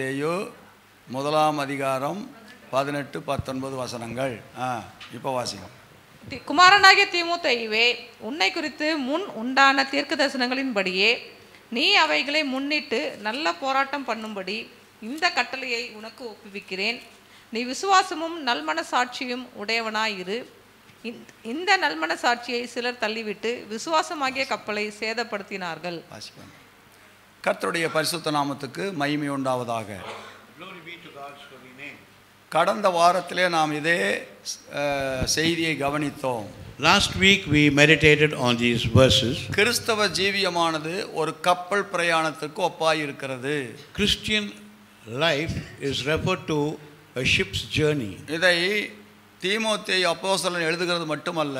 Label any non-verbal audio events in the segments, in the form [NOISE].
தீமோத்தேயு முதலாம் அதிகாரம் பதினெட்டு பத்தொன்பது வசனங்கள். ஆ இப்போ வாசிக்கும் குமாரனாகிய தீமோத்தேயுவே உன்னை குறித்து முன் உண்டான தீர்க்க தரிசனங்களின்படியே நீ அவைகளை முன்னிட்டு நல்ல போராட்டம் பண்ணும்படி இந்த கட்டளையை உனக்கு ஒப்புவிக்கிறேன். நீ விசுவாசமும் நல்மன சாட்சியும் உடையவனாயிரு இந்த- நல்மன சாட்சியை சிலர் தள்ளிவிட்டு விசுவாசமாகிய கப்பலை சேதப்படுத்தினார்கள். கர்த்தருடைய பரிசுத்த நாமத்துக்கு மகிமை உண்டாவதாக. கடந்த வாரத்திலே நாம் இதே செய்தியை கவனித்தோம் Last week we meditated on these verses. கிறிஸ்தவ ஜீவியமானது ஒரு கப்பல் பிரயாணத்திற்கு ஒப்பாய் இருக்கிறது Christian life is referred to a ship's journey. இதை தீமோத்தேயு அப்போஸ்தலன் எழுதுகிறது மட்டுமல்ல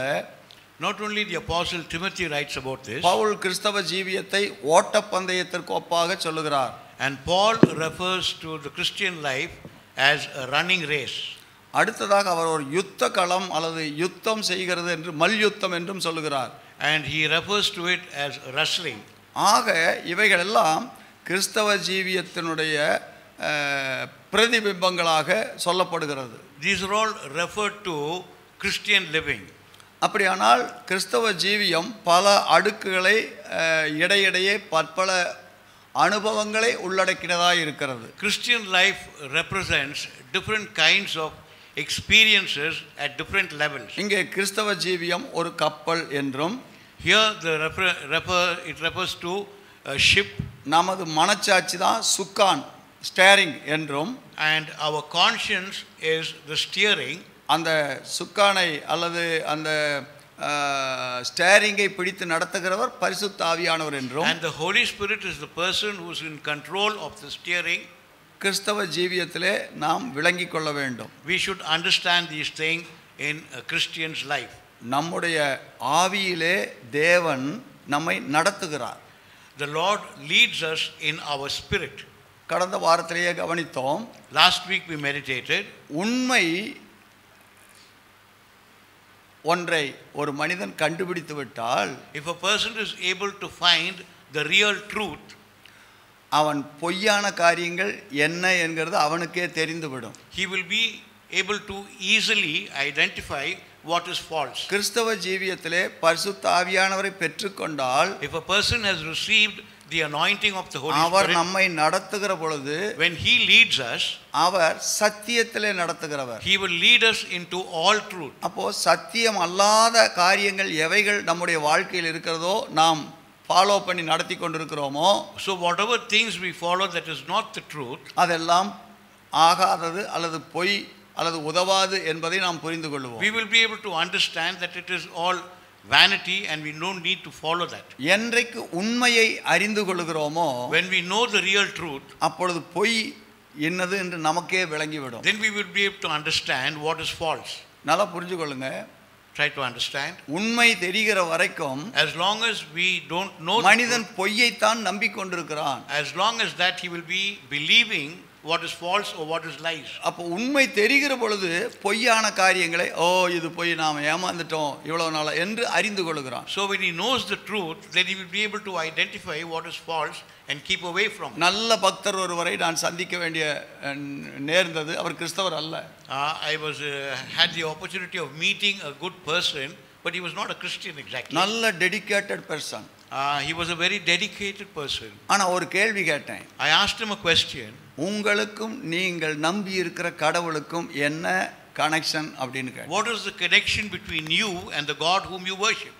Not only the apostle Timothy writes about this, Pavul கிறிஸ்தவ ஜீவியத்தை ஓட்டப்பந்தயத்திற்கு ஒப்பாக சொல்லுகிறார் and Paul refers to the Christian life as a running race. அடுத்ததாக அவர் ஒரு யுத்த களம் அல்லது யுத்தம் செய்கிறது என்று மல்யுத்தம் என்றும் சொல்லுகிறார் And he refers to it as wrestling. ஆக இவைகள் எல்லாம் கிறிஸ்தவ ஜீவியத்தினுடைய பிரதிபிம்பங்களாக சொல்லப்படுகிறது These are all referred to Christian living. அப்படியானால் கிறிஸ்தவ ஜீவியம் பல அடுக்குகளை இடையிடையே பற்பல அனுபவங்களை உள்ளடக்கினதாக இருக்கிறது Christian life represents different kinds of experiences at different levels. இங்கே கிறிஸ்தவ ஜீவியம் ஒரு கப்பல் என்றும் the refer, refer, it refers to a ship நமது மனச்சாட்சி தான் சுக்கான் ஸ்டேரிங் என்றும் and our conscience is the steering அந்த சுக்கானை அல்லது அந்த ஸ்டேரிங்கை பிடித்து நடத்துகிறவர் பரிசுத்த ஆவியானவர் என்றும் and the Holy Spirit is the person who's in control of the steering. கிறிஸ்தவ ஜீவியத்திலே நாம் விளங்கிக் கொள்ள வேண்டும் We should understand these in a Christian's life. நம்முடைய ஆவியிலே தேவன் நம்மை நடத்துகிறார் The Lord leads us in our spirit. கடந்த வாரத்திலேயே கவனித்தோம் Last week we meditated உண்மை ஒன்றை ஒரு மனிதன் கண்டுபிடித்து விட்டால் if a person is able to find the real truth, அவன் பொய்யான காரியங்கள் என்ன என்கிறது அவனுக்கே தெரிந்துவிடும் he will be able to easily identify what is false. கிறிஸ்தவ ஜீவியத்திலே பரிசுத்த ஆவியானவரை பெற்றுக்கொண்டால் If a person has received the anointing of the Holy அவர் நம்மை நடத்துகிற பொழுது when he leads us, அவர் சத்தியத்திலே நடத்துகிறவர் he will lead us into all truth. அப்போ சத்தியம் அல்லாத காரியங்கள் எவைகள் நம்முடைய வாழ்க்கையில் இருக்கிறதோ நாம் ஃபாலோ பண்ணி நடத்தி கொண்டிருக்கிறோமோ So, whatever things we follow that is not the truth, அதெல்லாம் ஆகாதது அல்லது பொய் அல்லது உதவாது என்பதை நாம் புரிந்து கொள்வோம் we will be able to understand that it is all vanity and we don't need to follow that. என்றைக்கு உண்மையை அறிந்து கொள்கிறோமோ When we know the real truth, அப்பொழுது பொய் என்னது என்று நமக்கே விளங்கிவிடும் then we will be able to understand what is false. நல்லா புரிஞ்சு கொள்ளுங்க Try to understand. உண்மை தெரிகிற வரைக்கும் As long as we don't know, the மனிதன் பொய்யைத்தான் நம்பிக்கொண்டிருக்கிறான் truth, as long as that he will be believing what is false or what is lies. அப்போ உண்மை தெரிகிற பொழுது பொய்யான காரியங்களை ஓ இது பொய் நாம் ஏமாந்துட்டோம் இவ்வளவு நாளா என்று அறிந்து கொள்கிறான் So when he knows the truth, then he will be able to identify what is false and keep away from it. நல்ல பக்தர் ஒருவரை நான் சந்திக்க வேண்டிய நேர்ந்தது அவர் கிறிஸ்தவர் அல்ல Uh, I was uh, had the opportunity of meeting a good person, but he was not a Christian exactly. நல்ல dedicated person Uh, he was a very dedicated person. ஆனா ஒரு கேள்வி கேட்டேன் I asked him a question. உங்களுக்கும் நீங்கள் நம்பி இருக்கிற கடவுளுக்கும் என்ன கனெக்ஷன் அப்படின்னு கேட்டேன் What is the connection between you and the God whom you worship?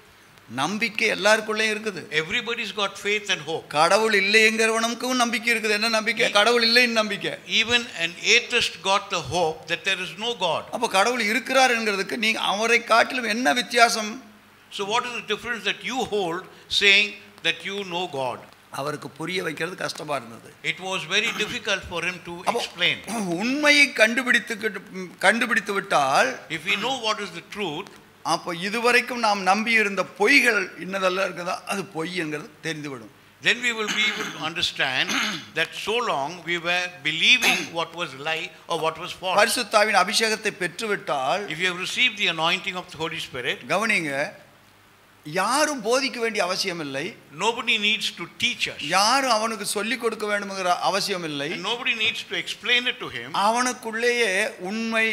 நம்பிக்கை எல்லாருக்குள்ளேயும் இருக்குது Everybody's got faith and hope. கடவுள் இல்லைங்கிறவனுக்கும் நம்பிக்கை இருக்குது என்ன நம்பிக்கை கடவுள் இல்லைன்னு நம்பிக்கை Even an atheist got the hope that there is no God. அப்போ கடவுள் இருக்கிறார் என்கிறதுக்கு நீங்க அவரை காட்டிலும் என்ன வித்தியாசம் So, what is the difference that you hold saying that you know God? அவருக்கு புரிய வைக்கிறது கஷ்டமா இருந்தது It was very difficult for him to அப்போ explain. உண்மையை கண்டுபிடித்து கண்டுபிடித்து விட்டால் If we know what is the truth, அப்போ இதுவரைக்கும் நாம் நம்பி இருந்த பொய்கள் இன்னதெல்லாம் இருக்குதா அது பொய் என்கிறது தெரிந்துவிடும் then we will be able to understand that so long we were believing what was lie or what was false. பரிசுத்தாவின் அபிஷேகத்தை பெற்றுவிட்டால் If you have received the anointing of the Holy Spirit, கவனிங்க யாரும் போதிக்க வேண்டிய அவசியம் இல்லை Nobody needs to teach us. யாரும் அவனுக்கு சொல்லிக் கொடுக்க வேண்டும்ங்கிற அவசியம் இல்லை nobody needs to explain it to him. அவனுக்குள்ளேயே உண்மை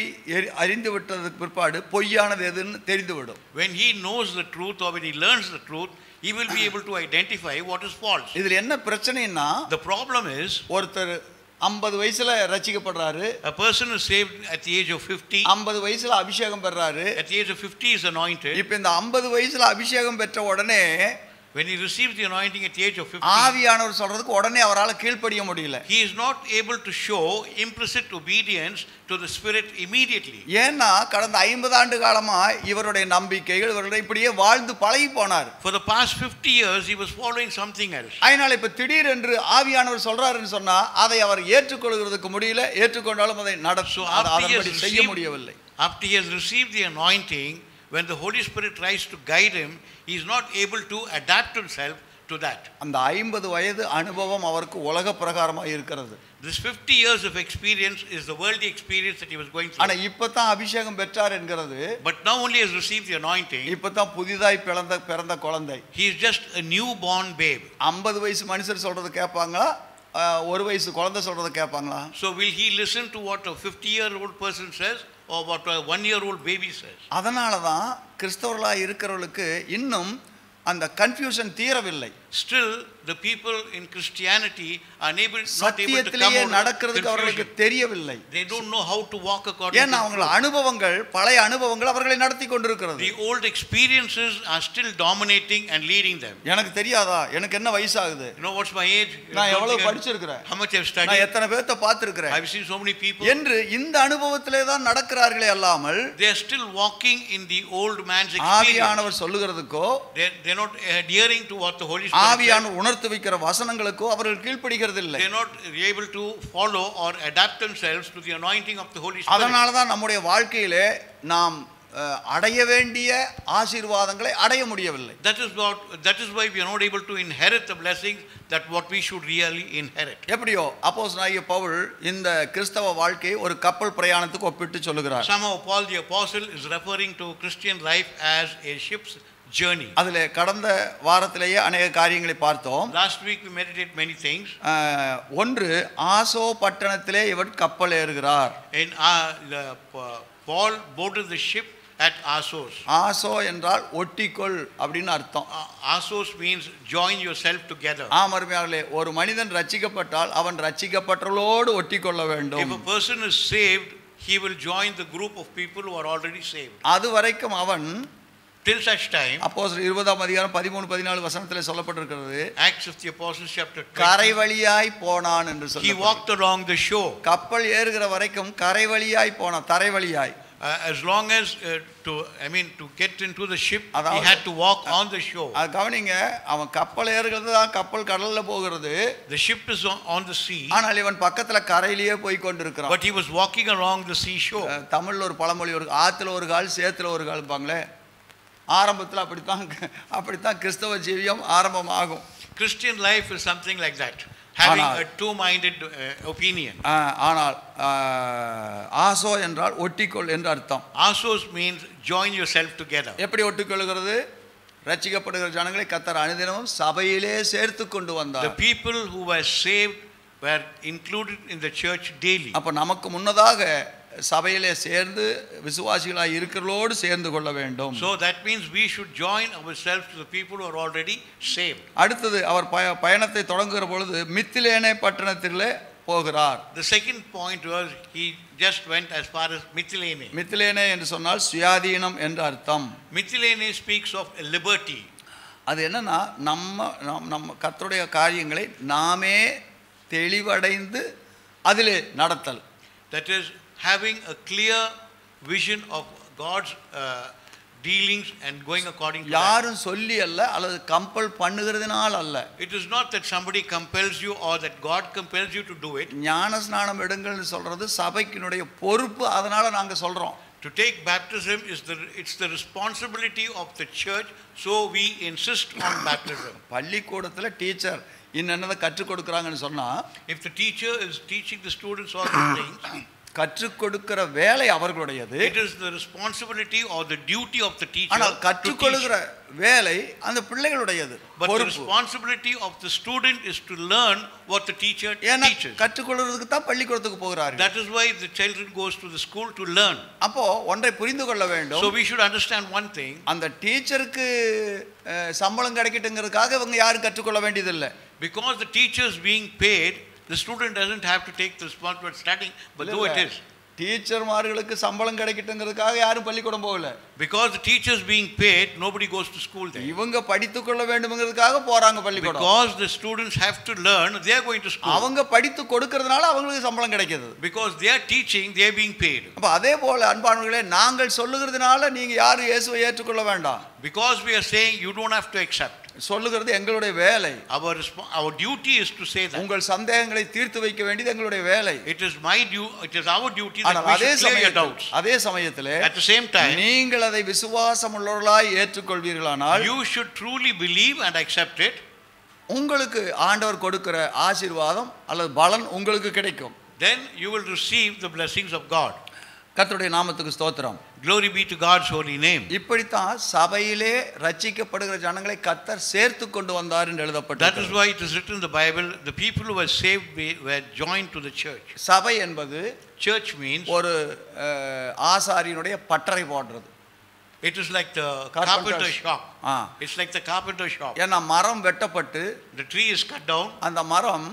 அறிந்து விட்டதுக்கு பிற்பாடு பொய்யானது எதுன்னு தெரிந்துவிடும் When he knows the truth or when he learns the truth, he will be able to identify what is false. இதில் என்ன பிரச்சனைன்னா The problem is ஒருத்தர் ஐம்பது வயசுல ரசிக்கப்படுறாரு a person is saved at the age of 50. ஐம்பது வயசுல அபிஷேகம் பெறாரு At the age of 50 is anointed. இப்ப இந்த ஐம்பது வயசுல அபிஷேகம் பெற்ற உடனே When he receives the anointing at the age of 50, ஆவியானவர் சொல்றதுக்கு உடனே அவரால் கீழ்ப்படிய முடியல he is not able to show implicit obedience to the Spirit immediately. ஏன்னா கடந்த ஐம்பது ஆண்டு காலமா இவருடைய நம்பிக்கைகள் இவருடைய இப்படியே வாழ்ந்து பழகி போனார் For the past 50 years, he was following something else. அதனால இப்ப திடீரென்று ஆவியானவர் சொல்றாருன்னு சொன்னா அதை அவர் ஏற்றுக்கொள்கிறதுக்கு முடியல ஏற்றுக்கொண்டாலும் அதை has அதன்படி செய்ய received, முடியவில்லை after he has received the anointing, when the Holy Spirit tries to guide him, he is not able to adapt himself to that. அந்த ஐம்பது வயது அனுபவம் அவருக்கு உலக பிரகாரமாக இருக்கிறது This 50 years of experience is the worldly experience that he was going ஆனா through. இப்பதான் அபிஷேகம் பெற்றார் என்கிறது But now only has received the anointing, இப்பதான் புதிதாய் பிறந்த பிறந்த குழந்தை he is just a newborn babe. ஐம்பது வயசு மனுஷர் சொல்றது கேட்பாங்களா ஒரு வயசு குழந்தை சொல்றது கேட்பாங்களா So will he listen to what a 50 year old person one year old a one அதனால தான் கிறிஸ்தவர்களாக இருக்கிறவர்களுக்கு இன்னும் அந்த கன்ஃபியூஷன் தீரவில்லை. Still, the people in Christianity are unable, not able to come சத்தியத்திலேயே out நடக்கிறதுக்கு அவர்களுக்கு. தெரியவில்லை They don't know how to walk according ஏன்னா to அவங்கள அனுபவங்கள் பழைய அனுபவங்கள் அவர்களை நடத்தி கொண்டிருக்கிறது the old experiences are still dominating and leading them. எனக்கு தெரியாதா எனக்கு என்ன You know what's my age? You நான் எவ்வளவு படிச்சிருக்கிறேன் How much I've நான் studied? எத்தனை பேர்த்த பார்த்திருக்கிறேன் I've seen so many people. என்று இந்த அனுபவத்திலே தான் நடக்கிறார்களே அல்லாமல் They are still walking in the old man's experience. ஆவியானவர் சொல்லுகிறதுக்கோ they're not adhering to what the Holy Spirit says. ஆவியானவர் உணர்த்து வைக்கிற வசனங்களுக்கோ அவர்கள் கீழ்ப்படுகிறது இல்லை They're not able to follow or adapt themselves to the anointing of the Holy Spirit. அதனால தான் நம்முடைய வாழ்க்கையிலே நாம் அடைய வேண்டிய ஆசீர்வாதங்களை அடைய முடியவில்லை That is what. That is why we are not able to inherit the blessings that what we should really inherit. எப்படியோ அப்போஸ் நாகிய பவுல் இந்த கிறிஸ்தவ வாழ்க்கையை ஒரு கப்பல் பிரயாணத்துக்கு ஒப்பிட்டு சொல்லுகிறார் Somehow Paul the apostle is referring to Christian life as a ship's journey. அதில் கடந்த வாரத்திலேயே அநேக காரியங்களை பார்த்தோம் Last week we meditated many things. அஹ், ஒன்று ஆசோ பட்டணத்திலே இவர் கப்பல் ஏறுகிறார் uh, uh, Paul boarded the ship at Assos. ஆசோ என்றால் ஒட்டிக்கொள் அப்படின்னு அர்த்தம் Uh, Assos means join yourself together. ஆமருமையாளே ஒரு மனிதன் ரட்சிக்கப்பட்டால் அவன் ரட்சிக்கப்பட்டவர்களோடு ஒட்டிக்கொள்ள If வேண்டும் a person is saved, he will join the group of people who are already saved. அது வரைக்கும் அவன் Till such time, அப்போ இருபதாம் அதிகாரம் பதிமூணு பதினாலு வசனத்தில் சொல்லப்பட்டிருக்கிறது. Acts of the Apostles chapter 20, கரை வழியாய் போனான் என்று he சொல்லி walked along the shore. கப்பல் ஏறுகிற வரைக்கும் கரை வழியாய் போனான் தரை வழியாய். Uh, as long as uh, to, I mean, to get into the ship, he அதாவது- had to walk on the shore. அது கவனிங்க அவன் கப்பல் ஏறுகிறது தான் கப்பல் கடல்ல போகிறது. The ship is on, on the sea, ஆனால் இவன் பக்கத்துல கரையிலேயே போய் கொண்டிருக்கிறான். but he was walking along the seashore. அஹ், தமிழ்ல ஒரு பழமொழி ஒரு ஆத்துல ஒரு கால் சேத்துல ஒரு கால்பாங்களே. ஆரம்பத்தில் அப்படித்தான் அப்படித்தான் கிறிஸ்தவ ஜீவியம் ஆரம்பமாகும் life is something like that, having ஆனால்- uh, ஆசோ என்றால் ஒட்டிக்கொள் என்று அர்த்தம் Assos means join yourself together. எப்படி ஒட்டிக்கொள்கிறது ரட்சிக்கப்படுகிற ஜனங்களை கத்தர் அனுதினமும் சபையிலே சேர்த்து கொண்டு வந்தார் people who were saved were included in the church daily. அப்ப நமக்கு முன்னதாக சபையிலே சேர்ந்து விசுவாசிகளாய் இருக்கிறவர்களோடு சேர்ந்து கொள்ள வேண்டும் So that means we should join ourselves to the people who are already saved. அடுத்தது அவர் பய பயணத்தை தொடங்குகிற பொழுது மித்திலேனே பட்டணத்திலே போகிறார் The second point was he just went as far as Mytilene. Mitylene என்று சொன்னால் சுயாதீனம் என்று அர்த்தம் Mytilene speaks of liberty. அது என்னன்னா நம்ம நம் நம்ம கர்த்தருடைய காரியங்களை நாமே தெளிவடைந்து அதிலே நடத்தல் That is having a clear vision of God's uh, dealings and going according to. யாரும் சொல்லி அல்ல அல்லது கம்பல் பண்ணுகிறதுனால் அல்ல It is not that somebody compels you or that God compels you to do it. ஞான ஸ்நானம் எடுங்கள்னு சொல்றது சபைக்கினுடைய பொறுப்பு அதனால நாங்க சொல்றோம் To take baptism is the it's the responsibility of the church, so we insist on baptism. பள்ளிக்கூடத்துல teacher இன்னென்னதை கற்றுக் கொடுக்குறாங்கன்னு சொன்னா If the teacher is teaching the students all these things, கற்றுக் கொடுக்கிற வேலை அவர்களுடையது It is the responsibility or the duty of the teacher ஆனால் கற்றுக். கொடுக்கிற வேலை அந்த பிள்ளைகளுடையது பொறுப்பு responsibility of the student is to learn what the teacher ஏன்னா teaches. கற்றுக்கொள்வதற்கு தான் பள்ளிக்கூடத்துக்கு போகிறார்கள் That is why the children goes to the school to learn. அப்போ ஒன்றை புரிந்து கொள்ள வேண்டும் So we should understand one thing. அந்த டீச்சருக்கு சம்பளம் கிடைக்கட்டுங்கிறதுக்காக இவங்க யாரும் கற்றுக்கொள்ள வேண்டியதில்லை Because the teacher is being paid, the student doesn't have to take the responsibility of studying, but though it is. டீச்சர்மார்களுக்கு சம்பளம் கிடைக்கட்டுங்கிறதுக்காக யாரும் பள்ளிக்கூடம் போகல Because the teacher is being paid, nobody goes to school there. இவங்க படித்துக் கொள்ள வேண்டும்ங்கிறதுக்காக போறாங்க பள்ளிக்கூடம் Because the students have to learn, they are going to school. அவங்க படித்து கொடுக்கறதுனால அவங்களுக்கு சம்பளம் கிடைக்குது Because they are teaching, they are being paid. அப்ப அதே போல அன்பானவர்களே நாங்கள் சொல்லுகிறதுனால நீங்க யாரும் இயேசுவை ஏற்றுக்கொள்ள வேண்டாம் Because we are saying you don't have to accept. சொல்லுகிறது எங்களுடைய வேலை our duty is to say that. உங்கள் சந்தேகங்களை தீர்த்து வைக்க வேண்டியது எங்களுடைய வேலை duty, it is our duty that ஆனால் we அதே doubts. அதே சமயத்திலே At the same time, நீங்கள் அதை விசுவாசம் உள்ளவர்களாய் ஏற்றுக்கொள்வீர்களானால் you should truly believe and accept it. உங்களுக்கு ஆண்டவர் கொடுக்கிற ஆசீர்வாதம் அல்லது பலன் உங்களுக்கு கிடைக்கும் Then you will receive the blessings of God. கர்த்தருடைய நாமத்துக்கு ஸ்தோத்திரம் Glory be to God's holy name. இப்படித்தான் சபையிலே ரட்சிக்கப்படுகிற ஜனங்களை கர்த்தர் சேர்த்து கொண்டு வந்தார் என்று That is எழுதப்பட்டது why it is written in the Bible, the people who were saved were joined to the church. சபை என்பது Church means ஒரு ஆசாரியனுடைய பட்டறை is like the Carpenter's- carpenter shop. Ah It's like the carpenter shop. ஏன்னா மரம் வெட்டப்பட்டு The tree is cut down. அந்த மரம்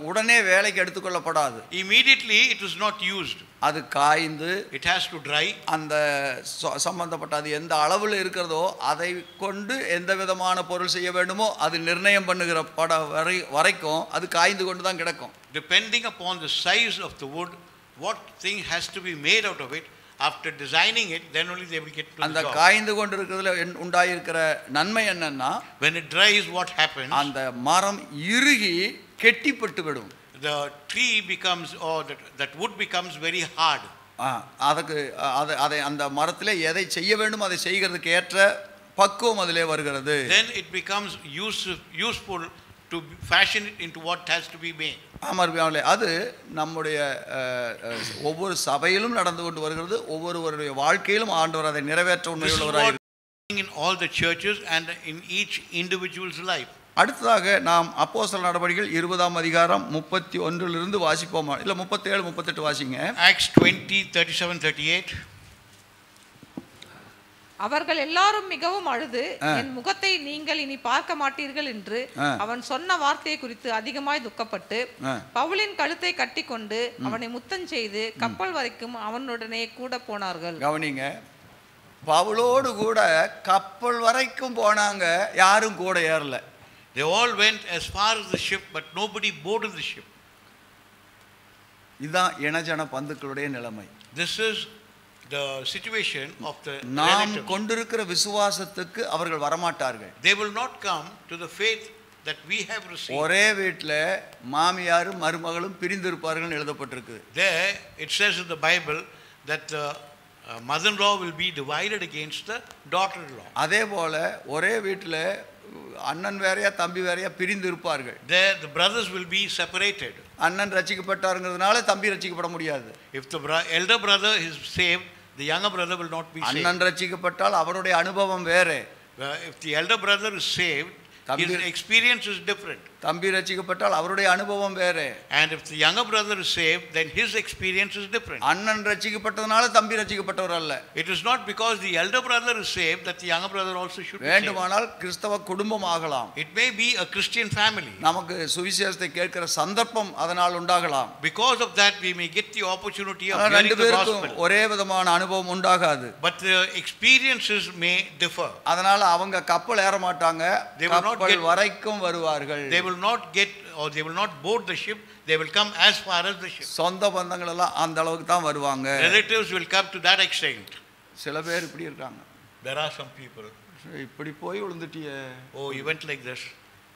உடனே வேலைக்கு எடுத்துக்கொள்ளப்படாது Immediately it is not used. அது காய்ந்து It has to dry. அந்த சம்பந்தப்பட்ட அது எந்த அளவில் இருக்கிறதோ அதை கொண்டு எந்த விதமான பொருள் செய்ய வேண்டுமோ அது நிர்ணயம் பண்ணுகிற பட வரை வரைக்கும் அது காய்ந்து கொண்டு தான் கிடக்கும் upon the size of the wood, what thing has to be made out of it, after designing it, then only they will get to அந்த. காய்ந்து கொண்டு இருக்கிறதுல என்- உண்டாயிருக்கிற நன்மை என்னன்னா When it dries, what happens? அந்த மரம் இறுகி கெட்டிப்பட்டு விடும் The tree becomes, or that, that wood becomes very hard. அதுக்கு அதை அதை அந்த மரத்திலே எதை செய்ய வேண்டும் அதை செய்கிறதுக்கு ஏற்ற பக்குவம் அதிலே வருகிறது Then it becomes use, useful to fashion it into what has to be made. ஆமாம் அது நம்முடைய ஒவ்வொரு சபையிலும் நடந்து கொண்டு வருகிறது ஒவ்வொருவருடைய வாழ்க்கையிலும் ஆண்டவர் அதை நிறைவேற்ற உண்மையுள்ளவராக in all the churches and in each individual's life. அடுத்ததாக நாம் அப்போஸ்தல நடவடிக்கைகள் இருபதாம் அதிகாரம் முப்பத்தி ஒன்றிலிருந்து வாசிப்போமா இல்லை முப்பத்தேழு முப்பத்தெட்டு வாசிங்க Acts 20, 37, 38. அவர்கள் எல்லாரும் மிகவும் அழுது. என் முகத்தை நீங்கள் இனி பார்க்க மாட்டீர்கள் என்று. அவன் சொன்ன வார்த்தையை குறித்து அதிகமாய் துக்கப்பட்டு. பவுலின் கழுத்தை கட்டிக்கொண்டு அவனை முத்தம் செய்து கப்பல் வரைக்கும் அவனுடனே கூட போனார்கள் கவனிங்க பவுலோடு கூட கப்பல் வரைக்கும் போனாங்க யாரும் கூட ஏறல They all went as far as the ship, but nobody boarded the ship. இதுதான் இனஜன பந்துக்களுடைய நிலைமை This is the situation of the நாம். கொண்டிருக்கிற விசுவாசத்துக்கு அவர்கள் வரமாட்டார்கள் They will not come to the faith that we have received. ஒரே வீட்டில் மாமியாரும் மருமகளும் பிரிந்திருப்பார்கள் எழுதப்பட்டிருக்கு There, it says in the Bible that the uh, mother-in-law will be divided against the daughter-in-law. அதே போல ஒரே வீட்டில் அண்ணன் வேறையா தம்பி வேறையா பிரிந்து இருப்பார்கள் There, the brothers will be separated. அண்ணன் ரட்சிக்கப்பட்டாருங்கிறதுனால தம்பி ரட்சிக்கப்பட முடியாது If the bro- elder brother is saved, the younger brother will not be saved. அண்ணன் ரட்சிக்கப்பட்டால் அவருடைய அனுபவம் வேறு Uh, if the elder brother is saved, his தம்பி- experience is different. தம்பி ரட்சிக்கப்பட்டால் அவருடைய அனுபவம் வேறு And if the younger brother is saved, then his experience is different. அண்ணன் ரட்சிக்கப்பட்டதுனால தம்பி ரட்சிக்கப்பட்டவர் அல்ல It is not because the elder brother is saved that the younger brother also should be saved. வேண்டுமானால் கிறிஸ்தவ குடும்பம் ஆகலாம் It may be a Christian family. நமக்கு சுவிசேஷத்தை கேட்கிற சந்தர்ப்பம் அதனால் உண்டாகலாம் Because of that, we may get the opportunity of ஆனால் hearing ரெண்டு the பேருக்கும் gospel. ஒரே விதமான அனுபவம் உண்டாகாது But the experiences may differ. அதனால அவங்க கப்பல் ஏற மாட்டாங்க will not கப்பல் get- வரைக்கும் வருவார்கள் They will not get or they will not board the ship, they will come as far as the ship. சொந்த பந்தங்கள் எல்லாம் அந்த அளவுக்கு தான் வருவாங்க Relatives will come to that extent. சில பேர் இப்படி இருக்காங்க There are some people, இப்படி போய் விழுந்துட்டியே oh, you went like this.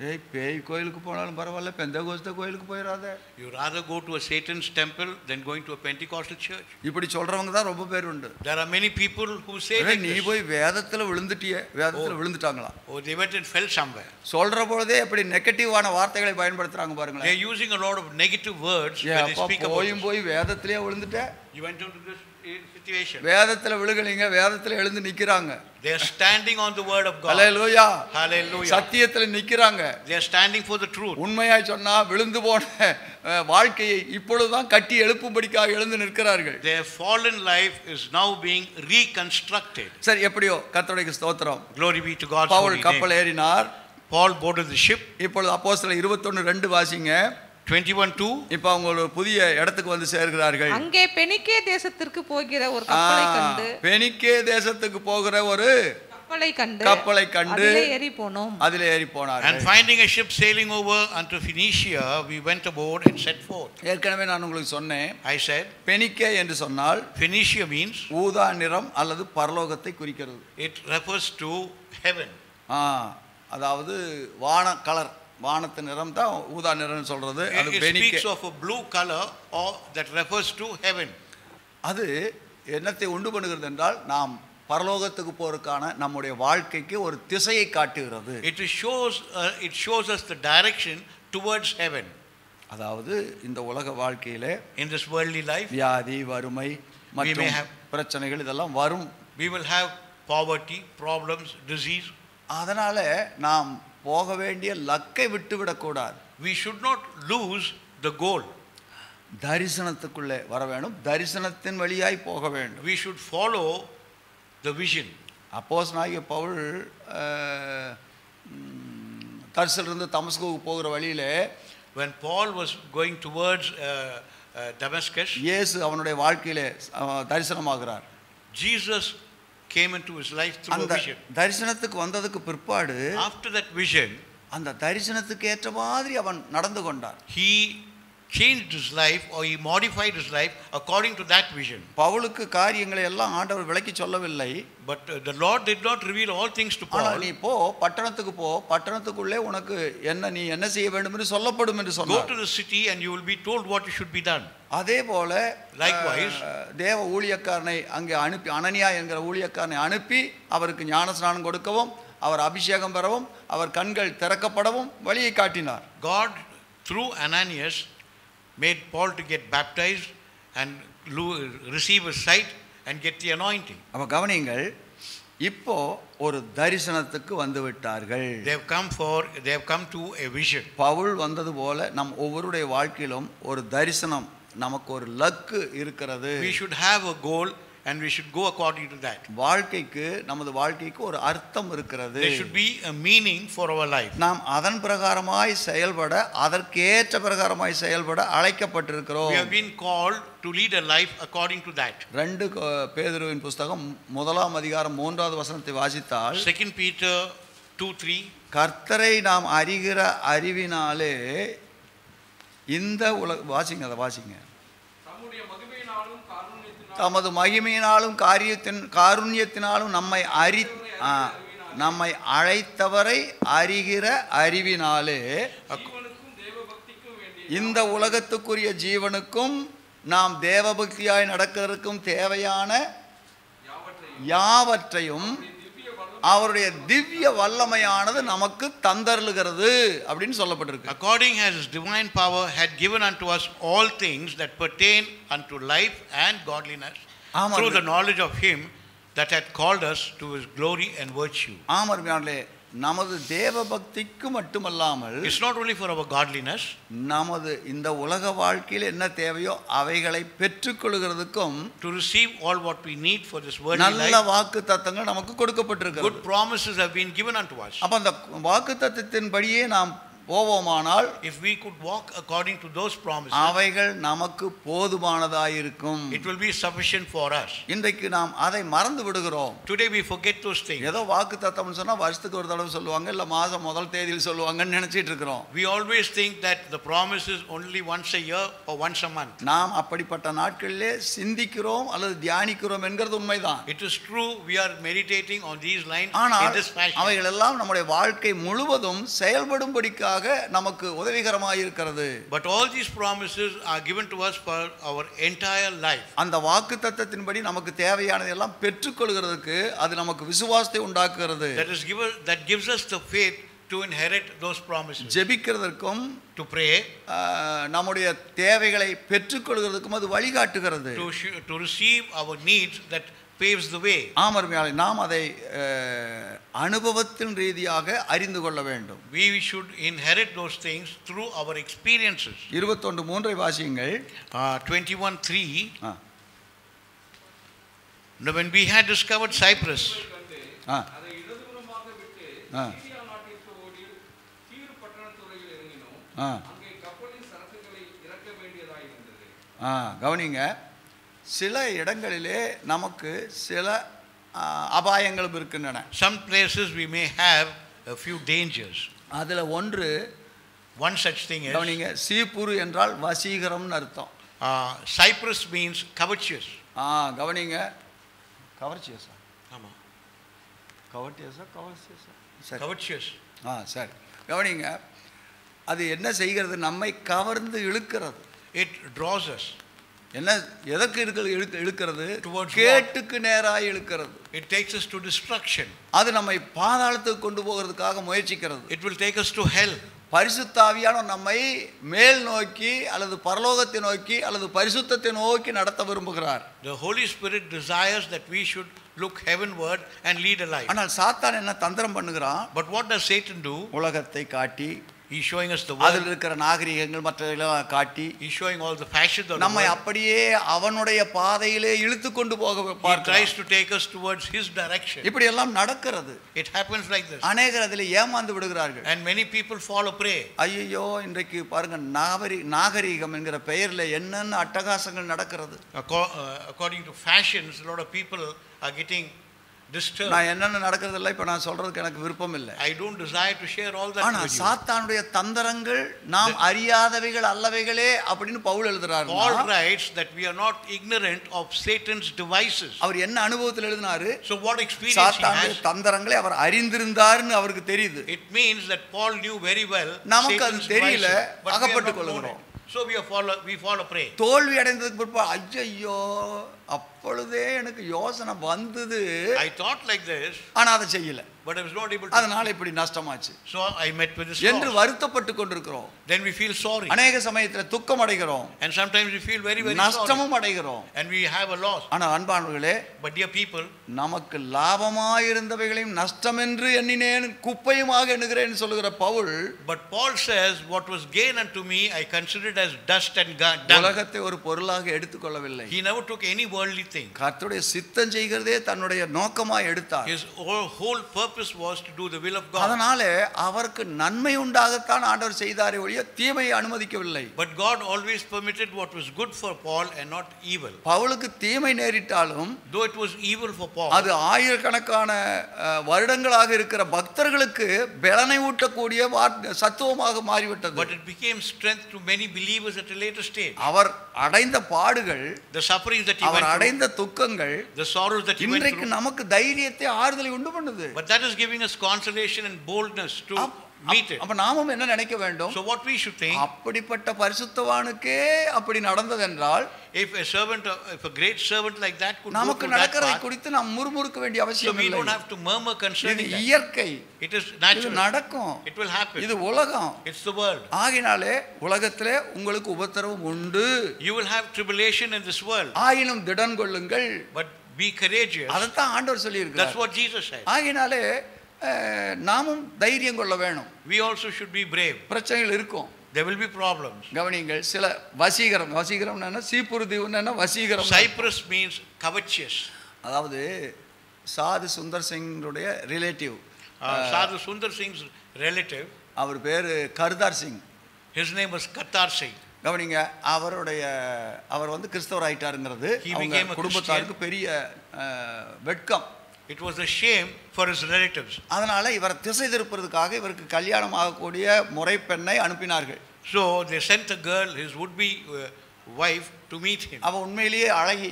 ஏய் பேய் கோயிலுக்கு போனாலும் பரவாயில்ல பெந்த கோஸ்த கோயிலுக்கு போயிடாத You rather go to a Satan's temple than going to a Pentecostal church. இப்படி சொல்றவங்க தான் ரொம்ப பேர் உண்டு There are many people who say நீ. போய் வேதத்துல விழுந்துட்டியே வேதத்துல விழுந்துட்டாங்களா Oh, they went and fell somewhere. சொல்ற பொழுதே எப்படி நெகட்டிவான வார்த்தைகளை பயன்படுத்துறாங்க பாருங்களேன் They're using a lot of negative words when they speak about. போய் வேதத்திலேயே விழுந்துட்ட You went into this uh, situation. வேதத்துல விழுகலீங்க வேதத்துல எழுந்து நிக்கிறாங்க They are standing on the word of God. Hallelujah Hallelujah. சத்தியத்துல நிக்கிறாங்க They are standing for the truth. உண்மையாய் சொன்னா விழுந்து போன வாழ்க்கையை இப்பொழுதுதான் கட்டி எழுப்பும்படிக்காக எழுந்து நிற்கிறார்கள் Their fallen life is now being reconstructed. சரி எப்படியோ கர்த்தருடைய ஸ்தோத்திரம் Glory be to God's Pavul கப்பல். ஏறினார் Paul boarded the ship. இப்பொழுது அப்போஸ்தலர் இருபத்தொன்னு ரெண்டு வாசிங்க 21 2. இப்ப அவங்க ஒரு புதிய இடத்துக்கு வந்து சேர்கிறார்கள் அங்கே பெனிக்கே தேசத்திற்கு போகிற ஒரு கப்பலை கண்டு பெனிக்கே தேசத்துக்கு போகிற ஒரு கப்பலை கண்டு கப்பலை கண்டு அதிலே ஏறி போனோம் அதில் ஏறி And போனார்கள் finding a ship sailing over unto Phoenicia, we went aboard and set forth. ஏற்கனவே நான் உங்களுக்கு சொன்னேன் I said, பெனிக்கே என்று சொன்னால் Phoenicia means ஊதா நிறம் அல்லது பரலோகத்தை குறிக்கிறது it refers to heaven. ஆ அதாவது வான கலர் வானத்து நிறம் தான் ஊதா நிறம்னு சொல்றது It, அது of a blue color or that refers to heaven. அது என்னத்தை உண்டு பண்ணுகிறது என்றால் நாம் பரலோகத்துக்கு போறதுக்கான நம்முடைய வாழ்க்கைக்கு ஒரு திசையை காட்டுகிறது shows, uh, it shows us the direction towards heaven. அதாவது இந்த உலக வாழ்க்கையிலே In this worldly life, வியாதி வறுமை மற்றும் பிரச்சனைகள் இதெல்லாம் வரும் we will have poverty, problems, disease. அதனால நாம் போக வேண்டிய லக்கை விட்டு விடக்கூடாது We should not lose the goal. தரிசனத்துக்குள்ளே வர வேண்டும் தரிசனத்தின் வழியாய் போக வேண்டும் We should follow the vision. அப்போஸ் நாகிய பவுல் தரிசிலிருந்து தமஸ்குவுக்கு போகிற வழியிலே When Paul was going towards uh, uh, Damascus, இயேசு அவனுடைய வாழ்க்கையிலே தரிசனமாகிறார் Jesus came into his life through அந்த a vision. தரிசனத்துக்கு வந்ததுக்கு பிற்பாடு After that vision, அந்த தரிசனத்துக்கு ஏற்ற மாதிரி அவன் நடந்து கொண்டான் he changed his life or he modified his life according to that vision. பவுலுக்கு காரியங்களை எல்லாம் ஆண்டவர் விளக்கி சொல்லவில்லை But uh, the Lord did not reveal all things to ஆனால். நீ போ பட்டணத்துக்கு போ பட்டணத்துக்குள்ளே உனக்கு என்ன நீ என்ன செய்ய வேண்டும் என்று சொல்லப்படும் என்று Go சொன்னார் to the city and you will be told what should be done. அதே போல Likewise. அஹ், தேவ ஊழியக்காரனை அங்கே அனுப்பி அனனியா என்கிற ஊழியக்காரனை அனுப்பி அவருக்கு ஞானஸ்நானம் கொடுக்கவும் அவர் அபிஷேகம் பெறவும் அவர் கண்கள் திறக்கப்படவும் வழியை காட்டினார் God, through Ananias, made Paul to get baptized and receive his sight and get the anointing. அப்ப கவனிங்கள் இப்போ ஒரு தரிசனத்துக்கு வந்து விட்டார்கள் They have come for, they have come to a vision. Pavul வந்தது போல நம் ஒவ்வொருடைய வாழ்க்கையிலும் ஒரு தரிசனம் நமக்கு ஒரு லக்கு இருக்கிறது We should have a goal and we should go according to that. வாழ்க்கைக்கு நமது வாழ்க்கைக்கு ஒரு அர்த்தம் இருக்கிறது There should be a meaning for our life. நாம் அதன் பிரகாரமாய் செயல்பட அதற்கேற்ற பிரகாரமாய் செயல்பட அழைக்கப்பட்டிருக்கிறோம் We have been called to lead a life according to that. ரெண்டு கொ- பேதுருவின் புஸ்தகம் முதலாம் அதிகாரம் மூன்றாவது வசனத்தை வாசித்தால் Second Peter 2 3. கர்த்தரை நாம் அறிகிற அறிவினாலே இந்த உலக வாசிங்க அதை வாசிங்க தமது மகிமையினாலும் காரியத்தின் காருண்யத்தினாலும் நம்மை அறி நம்மை அழைத்தவரை அறிகிற அறிவினாலே இந்த உலகத்துக்குரிய ஜீவனுக்கும் நாம் தேவபக்தியாய் நடக்கிறதுக்கும் தேவையான யாவற்றையும் அவருடைய திவ்ய வல்லமையானது நமக்கு தந்தருளுகிறது அப்படின்னு சொல்லப்பட்டிருக்கு According as his divine power had given unto us all things that pertain unto life and godliness ஆமாம். through the knowledge of him that had called us to his glory and virtue. ஆமர்மையானே நமது தேவ பக்திக்கு மட்டுமல்லாமல் It's not only for our godliness, நமது இந்த உலக வாழ்க்கையில் என்ன தேவையோ அவைகளை பெற்றுக்கொள்கிறதுக்கும் to receive all what we need for this worldly நல்ல வாக்கு தத்தங்கள் நமக்கு கொடுக்கப்பட்டிருக்கு good promises have been given unto us. அப்ப அந்த வாக்கு தத்தத்தின்படியே நாம் போவோமானால் if we could walk according to those promises, அவைகள் நமக்கு போதுமானதாயிருக்கும் it will be sufficient for us. இன்றைக்கு நாம் அதை மறந்து விடுகிறோம் Today we forget those things. ஏதோ வாக்கு தத்தம்னு சொன்னா வருஷத்துக்கு ஒரு தடவை சொல்லுவாங்க இல்ல மாசம் முதல் தேதியில் சொல்லுவாங்கன்னு நினைச்சிட்டு இருக்கிறோம் We always think that the promise is only once a year or once a month. நாம் அப்படிப்பட்ட நாட்களிலே சிந்திக்கிறோம் அல்லது தியானிக்கிறோம் என்கிறது உண்மைதான் It is true we are meditating on these lines in ஆனால் this fashion. அவைகள் எல்லாம் நம்முடைய வாழ்க்கை முழுவதும் செயல்படும்படிக்காக நமக்கு உதவிகரமாக இருக்கிறது But all these promises are given to us for our entire life. அந்த வாக்கு தத்தத்தின்படி நமக்கு தேவையானதை எல்லாம் பெற்றுக்கொள்கிறதுக்கு அது நமக்கு விசுவாசத்தை உண்டாக்குகிறது That is given that gives us the faith to inherit those promises. ஜெபிக்கிறதற்கும் pray, ஆஹ், நம்முடைய தேவைகளை பெற்றுக்கொள்கிறதுக்கும் அது வழிகாட்டுகிறது to receive our needs that paves the way. ஆமர்மையாளை நாம் அதை அனுபவத்தின் ரீதியாக அறிந்து கொள்ள வேண்டும் We should inherit those things through our experiences. இருபத்தொன்று மூன்றை வாசியுங்கள் 21 3. ஆ, Now, when we had discovered Cyprus, கண்டு ஆ, ஆ. தீரு ஆ, கவனிங்க சில இடங்களிலே நமக்கு சில அபாயங்களும் இருக்கின்றன. Some places we may have a few dangers. அதில் ஒன்று One such thing is கவனிங்க சீப்புரு என்றால் வசீகரம்னு அர்த்தம். Cyprus means covetous. ஆ கவனிங்க. கவர்ச்சியஸா? கவர்ச்சியஸா கவர்ச்சியஸா? சரி. Covetous. ஆ சரி. கவனிங்க அது என்ன செய்கிறது? நம்மை கவர்ந்து இழுக்கிறது. It draws us. என்ன எதற்கு இழுக்க இழுக்க இழுக்கிறது? கேட்டுக்கு நேராக இழுக்கிறது It takes us to destruction. அது நம்மை பாதாளத்துக்கு கொண்டு போகிறதுக்காக முயற்சிக்கிறது It will take us to hell. பரிசுத்தாவியான நம்மை மேல் நோக்கி அல்லது பரலோகத்தை நோக்கி அல்லது பரிசுத்தத்தை நோக்கி நடத்த விரும்புகிறார் The Holy Spirit desires that we should look heavenward and lead a life. ஆனால் சாத்தான் என்ன தந்திரம் பண்ணுகிறான் But what does Satan do? உலகத்தை காட்டி He's showing us the அதில். இருக்கிற நாகரிகங்கள் மற்றவர்களெல்லாம் காட்டி He's showing all the fashions of the நம்மை. அப்படியே அவனுடைய பாதையிலே இழுத்து கொண்டு போக He tries to take us towards his direction. இப்படி எல்லாம் நடக்கிறது It happens like this. அநேகர் அதில் ஏமாந்து விடுகிறார்கள் And many people fall a prey. ஐயோ இன்றைக்கு பாருங்க நாகரி நாகரிகம் என்கிற பெயரில் என்னென்ன அட்டகாசங்கள் நடக்கிறது Acco- uh, According to fashions, a lot of people are getting disturbed. நான் என்னென்ன நடக்கிறதில்ல இப்போ நான் சொல்றதுக்கு எனக்கு விருப்பம் இல்லை I don't desire to share all that ஆனா with you. சாத்தானுடைய தந்திரங்கள் நாம் அறியாதவைகள் அல்லவைகளே அப்படின்னு பவுல் எழுதுறாரு Paul writes that we are not ignorant of Satan's devices. அவர் என்ன அனுபவத்தில் எழுதினாரு what experience he சாத்தானுடைய? தந்திரங்களை அவர் அறிந்திருந்தாருன்னு அவருக்கு தெரியுது It means that Paul knew very well நமக்கு அது தெரியல, known கொள்கிறோம். are fall we fall a prey. தோல்வி அடைந்ததுக்கு பிற்பாடு ஐயோ அப்பொழுதே எனக்கு யோசனை வந்தது I thought like this, ஆனா அதை செய்யல I was not able to. அதனால இப்படி நஷ்டமாச்சு So I met with this என்று. வருத்தப்பட்டு கொண்டிருக்கிறோம் Then we feel sorry. அநேக சமயத்துல துக்கம் அடைகிறோம் And sometimes we feel very, very sorry. நஷ்டமும் அடைகிறோம் And we have a loss. ஆனா அன்பானவர்களே But dear people, நமக்கு லாபமாயிருந்தவைகளையும் நஷ்டமென்று எண்ணினேன் குப்பையுமாக எண்ணுகிறேன் சொல்லுகிற Pavul but Paul says, What was gain unto me, I considered as dust and ga- dung. உலகத்தை ஒரு பொருளாக எடுத்துக்கொள்ளவில்லை He never took any worldly thing. கர்த்தருடைய சித்தம் செய்கிறதே தன்னுடைய நோக்கமாய் எடுத்தார் His whole, whole purpose was to do the will of God. அதனால அவருக்கு நன்மை உண்டாகத்தான் ஆண்டவர் செய்தாரே ஒழிய தீமையை அனுமதிக்கவில்லை But God always permitted what was good for Paul and not evil. பவுலுக்கு தீமை நேரிட்டாலும் Though it was evil for Paul, அது ஆயிரக்கணக்கான வருடங்களாக இருக்கிற பக்தர்களுக்கு பலனை ஊட்டக்கூடிய வாட்- சத்துவமாக மாறிவிட்டது but it became strength to many believers at a later stage. அவர் அடைந்த பாடுகள் The sufferings that he our went through, அடைந்த துக்கங்கள் the sorrows that இன்றைக்கு. நமக்கு தைரியத்தை ஆறுதலை உண்டு பண்ணுது But that is giving us consolation and boldness to meet it. அப்ப நாமும் என்ன நினைக்க வேண்டும் So what we should think, அப்படிப்பட்ட பரிசுத்தவானுக்கே அப்படி நடந்ததென்றால் if a servant, if a great servant like that could நமக்கு நடக்கிறதை குறித்து நாம் முறுமுறுக்க வேண்டிய so அவசியம் we இல்லை don't have to murmur இது concerning that. இயற்கை It is இது natural. நடக்கும் It will happen. இது உலகம் It's the world. ஆகினாலே உலகத்திலே உங்களுக்கு உபத்திரவம் உண்டு You will have tribulation in this world, ஆயினும் திடன் கொள்ளுங்கள் but be courageous. அதைத்தான் ஆண்டவர் சொல்லி That's what Jesus said. ஆகினாலே நாமும் தைரியம் கொள்ள வேணும். We also should be brave. பிரச்சனைகள் இருக்கும். There will be problems. கவனிங்கள் சில வசீகரம் வசீகரம் என்ன? சீப்புருதி என்ன? வசீகரம். Cyprus means covetous. அதாவது Sadhu Sundar சிங்குடைய relative Sadhu Sundar Singh's relative, அவர் பேர் Kartar Singh. His name was Katar Singh. கவனிங்க அவருடைய அவர் வந்து கிறிஸ்தவர் ஆயிட்டாருங்கிறது குடும்பத்தாருக்கு பெரிய வெட்கம். It was a shame for his relatives. அதனால இவரை திசை திருப்புறதுக்காக இவருக்கு கல்யாணம் ஆகக்கூடிய முறைப்பெண்ணை அனுப்பினார்கள் So they sent a girl, his would-be uh, wife, to meet him. அவ உண்மையிலேயே அழகி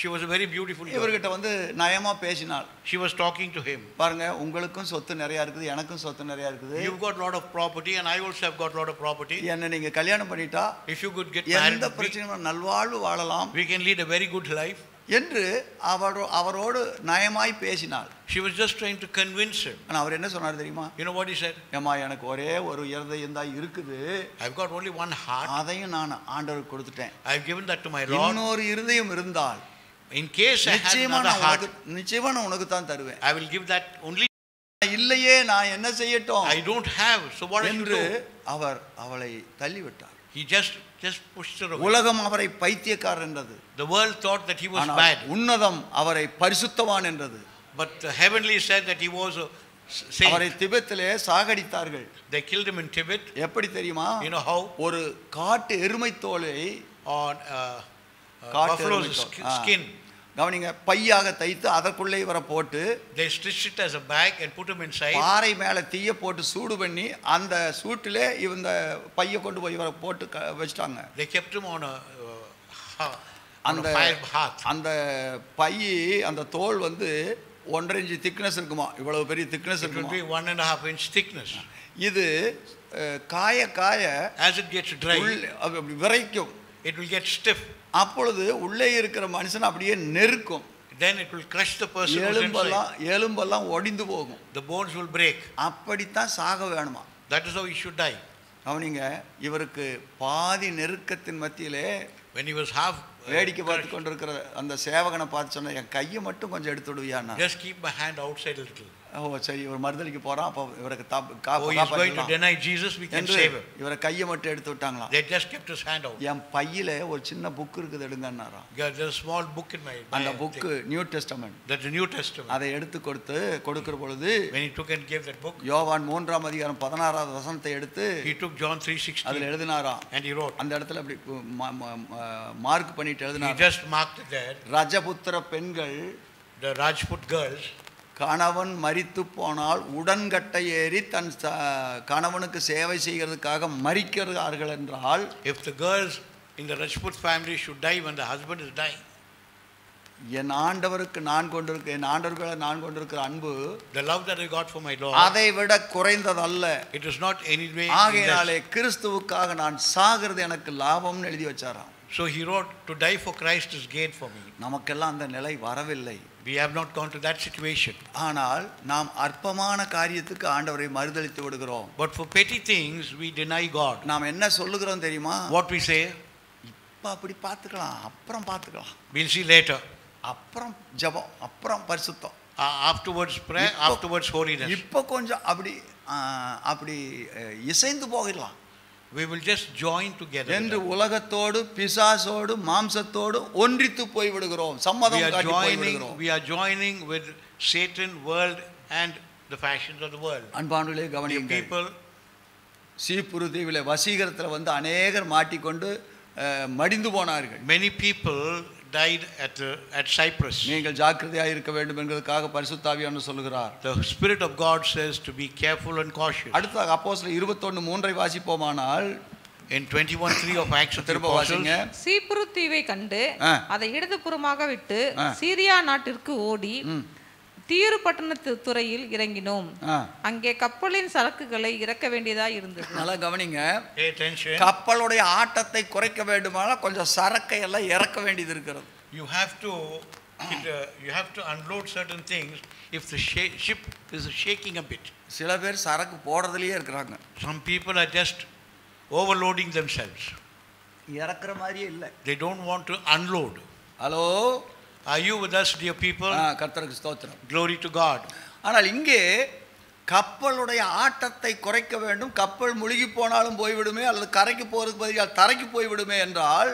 She was a very beautiful girl. இவர்கிட்ட வந்து நயமா பேசினாள் She was talking to him. பாருங்க உங்களுக்கும் சொத்து நிறைய இருக்குது எனக்கும் சொத்து நிறைய இருக்குது a lot of property, and I also have got a lot of property. என்ன நீங்க கல்யாணம் பண்ணிட்டா you could get married, எந்த பிரச்சனையும் நல்வாழ்வு வாழலாம் we can lead a very good life. என்று அவரோ அவரோடு நயமாய் பேசினாள் She was just trying to convince him. ஆனா அவர் என்ன சொன்னார் தெரியுமா You know what he said? ஏம்மா எனக்கு ஒரே ஒரு இருதயம் தான் இருக்குது I've got only one heart. அதையும் நான் ஆண்டவருக்கு கொடுத்துட்டேன் I've given that to my Lord. இன்னொரு இருதயம் இருந்தால் I had நிச்சயமா another நான் heart, உனக்கு நிச்சயமா நான் உனக்கு தான் தருவேன் I will give that only. இல்லையே நான் என்ன செய்யட்டும் have. So what I should என்று? அவர் அவளை தள்ளிவிட்டார் He just just pushed her away. உலகம் அவரை பைத்தியக்காரர் என்றது The world thought that he was bad, உன்னதம் அவரை பரிசுத்தவான் என்றது but the heavenly said that he was a s- அவரை saint. திபெத்திலே சாகடித்தார்கள் They killed him in Tibet. எப்படி தெரியுமா You know how? ஒரு காட்டு எருமை தோலை On uh, uh, buffalo's skin. கவனிங்க பையாக தைத்து அதற்குள்ளே இவரை போட்டு They stitched it as a bag and put him inside. பாறை மேலே தீய போட்டு சூடு பண்ணி அந்த சூட்டிலே இந்த பையை கொண்டு போய் இவரை போட்டு வச்சிட்டாங்க They kept him on a, uh, அந்த. அந்த பை அந்த தோல் வந்து ஒன்றரை இன்ச்சு திக்னஸ் இருக்குமா இவ்வளவு பெரிய thickness one and a half inch thickness. இது காய காய As it gets dry, உள் அது அப்படி விரைக்கும் it will get stiff. அப்பொழுது உள்ளே இருக்கிற மனுஷன் அப்படியே நெருக்கும் Then it will crush the person who's inside. எலும்பெல்லாம் எலும்பெல்லாம் ஒடிந்து போகும் The bones will break. அப்படித்தான் சாக வேணுமா That is how he should die. அவனிங்க இவருக்கு பாதி நெருக்கத்தின் மத்தியிலே When he was half. uh, வேடிக்கை பார்த்து கொண்டிருக்கிற அந்த சேவகனை பார்த்து சொன்ன என் கையை மட்டும் கொஞ்சம் எடுத்து விடுவியாண்ணா Just keep my hand outside a little. ஓ சரி இவர் மறுதளிக்கு போறான் அப்போ இவருக்கு Oh, he. இவரை கையை மட்டும் எடுத்து விட்டாங்களாம் They just kept his hand out. என் பையில ஒரு சின்ன புக் இருக்குது எடுங்கன்னாராம் There's a small book in my. அந்த. Book new testament That's the New Testament. அதை எடுத்து கொடுத்து கொடுக்கிற பொழுது When he took and gave that book, யோவான் மூன்றாம் அதிகாரம் பதினாறாவது வசனத்தை எடுத்து he took John அதுல 3:16 எழுதினாராம் and he wrote. அந்த இடத்துல அப்படி மார்க் பண்ணிட்டு He எழுதினார் just marked there. ரஜபுத்திர பெண்கள் The Rajput girls, கணவன் மரித்து போனால் உடன்கட்டை ஏறி தன் கணவனுக்கு சேவை செய்கிறதுக்காக மறிக்கிறார்கள் என்றால் if the girls in the Rajput family should die when the husband is dying, என் ஆண்டவருக்கு நான் கொண்டிருக்க என் ஆண்டவர்களை நான் கொண்டிருக்கிற அன்பு the love that I got for my Lord, அதை விட குறைந்ததல்ல it is not anyway. that- கிறிஸ்துவுக்காக நான் சாகிறது எனக்கு லாபம்னு எழுதி வச்சாராம் So he wrote, To die for Christ is gain for me. நமக்கெல்லாம் அந்த நிலை வரவில்லை We have not gone to that situation. ஆனால் நாம் அற்பமான காரியத்துக்கு ஆண்டவரை மறுதளித்து விடுகிறோம் But for petty things, we deny God. நாம் என்ன சொல்லுகிறோம் தெரியுமா What we say, இப்ப அப்படி பார்த்துக்கலாம் அப்புறம் பார்த்துக்கலாம் we'll see later. அப்புறம் ஜெபம் அப்புறம் பரிசுத்தம் prayer, இப்போ- afterwards holiness. இப்போ கொஞ்சம் அப்படி அப்படி இசைந்து போகிடலாம் We will just join together. என்று. உலகத்தோடு பிசாசோடு மாம்சத்தோடு ஒன்றித்து போய் விடுகிறோம் சம்மதம் காட்டி போய் விடுகிறோம் we are joining with Satan, world, and the fashions of the world. Dear கவனியுங்கள் people, சீப்புரு தீவில வசீகரத்தில் வந்து அநேகர் மாட்டிக்கொண்டு மடிந்து போனார்கள் many people died at, the, at Cyprus. நீங்கள் ஜாக்கிரதையாக இருக்க வேண்டும் என்பதற்காக பரிசுத்தாவியான்னு சொல்லுகிறார் The Spirit of God says to be careful and cautious. அடுத்த அப்போஸ்ல இருபத்தொன்று மூன்றை வாசிப்போமானால் In 21.3 of Acts of the திரும்ப வாசிங்க Apostles, சீப்புரு தீவை கண்டு. அதை இடதுபுறமாக விட்டு. சீரியா நாட்டிற்கு ஓடி ம். தீரு பட்டணத்து துறையில் இறங்கினோம் அங்கே கப்பலின் சரக்குகளை இறக்க வேண்டியதா இருந்தது நல்லா கவனிங்க. கப்பலுடைய ஆட்டத்தை குறைக்க வேண்டுமானால் கொஞ்சம் சரக்கை எல்லாம் இறக்க வேண்டியது இருக்கிறது You have to, it, uh, you have to unload certain things if the sh- ship is shaking a bit. சில பேர் சரக்கு போடுறதுலயே இருக்கிறாங்க Some people are just overloading themselves. இறக்குற மாதிரியே இல்லை They don't want to unload. Hello Are you with us, dear people? கர்த்தருக்கு ஸ்தோத்திரம் Glory to God. ஆனால் இங்கே கப்பலுடைய ஆட்டத்தை குறைக்க வேண்டும் கப்பல் முழுகி போனாலும் போய்விடுமே அல்லது கரைக்கு போகிறதுக்கு பதிலாக தரைக்கு போய்விடுமே என்றால்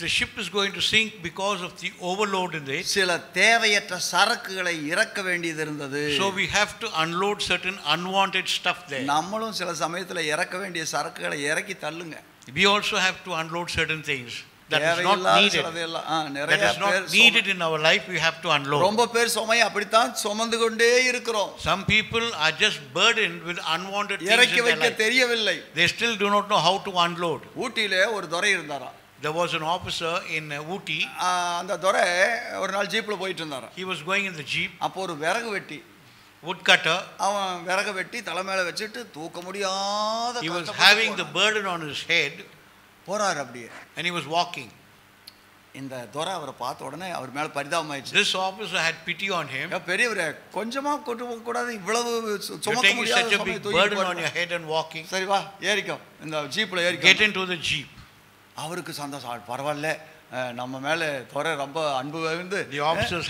the ship is going to sink because of the overload in it, சில தேவையற்ற சரக்குகளை இறக்க வேண்டியது இருந்தது so we have to unload certain unwanted stuff there. நம்மளும் சில சமயத்துல இறக்க வேண்டிய சரக்குகளை இறக்கி தள்ளுங்க We also have to unload certain things that is not needed. That is not needed in our life, we have to unload. ரொம்ப பேர் சுமையை அப்படித்தான் சுமந்து கொண்டே இருக்கிறோம் Some people are just burdened with unwanted things இறக்கி வைக்க. தெரியவில்லை They still do not know how to unload. ஊட்டியிலே ஒரு துறை இருந்தாராம் There was an officer in uh, Ooty. அந்த துறை ஒரு நாள் ஜீப்ல போயிட்டு இருந்தாராம் He was going in the jeep, அப்போ ஒரு விறகு வெட்டி woodcutter. அவன் விறகு வெட்டி தலை மேல வச்சுட்டு தூக்க முடியாத He was having the burden on his head போறாரு அப்படியே and he was walking. இந்த துறை அவரை பார்த்த உடனே அவர் மேல பரிதாபம் ஆயிடுச்சு This officer had pity on him. ஏன் பெரியவரே கொஞ்சமா கொண்டு போக கூடாது இவ்வளவு சுமக்க முடியாத on போறீங்க. your head and walking. சரி வா ஏறிக்கோ இந்த ஜீப்ல Get ஏறிக்கோ into the jeep. அவருக்கு சந்தோஷம் பரவாயில்ல நம்ம மேல துறை ரொம்ப அன்பு வந்து he's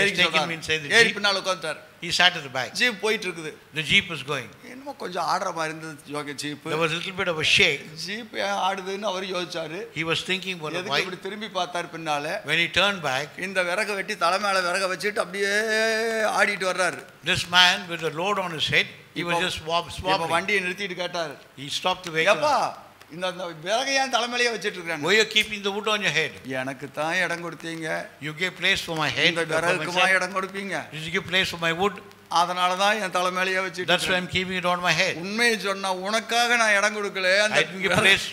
ஏறிக்க taken சொன்னார். me inside the ஏறி. பின்னால He sat at the back. Jeep போயிட்டு இருக்குது The jeep was going. என்னமோ கொஞ்சம் ஆடுற மாதிரி இருந்தது ஜோக jeep was a little bit of a shake. Jeep ஆடுதுன்னு அவர் யோசிச்சாரு thinking for a எதுக்கு while. இப்படி திரும்பி பார்த்தாரு பின்னால When he turned back, இந்த விறகு வெட்டி தலை மேல விறக வச்சுட்டு அப்படியே ஆடிட்டு வர்றாரு this man with a load on his head, he was just இப்ப swabbling. வண்டியை நிறுத்திட்டு கேட்டாரு He stopped the vehicle. இந்த இந்த விறகை ஏன் தலைமையிலேயே வச்சிட்டு Why you keeping the wood on your head? எனக்கு தான் இடம் கொடுத்தீங்க You gave place for my head. இந்த விறகுக்குமா. இடம் கொடுப்பீங்க you give place for my wood? அதனால தான் என் தலைமையிலேயே That's why இருக்கேன். I'm keeping it on my head. உண்மையை சொன்னா உனக்காக நான் இடம் கொடுக்கல அந்த I didn't give விறகு- place.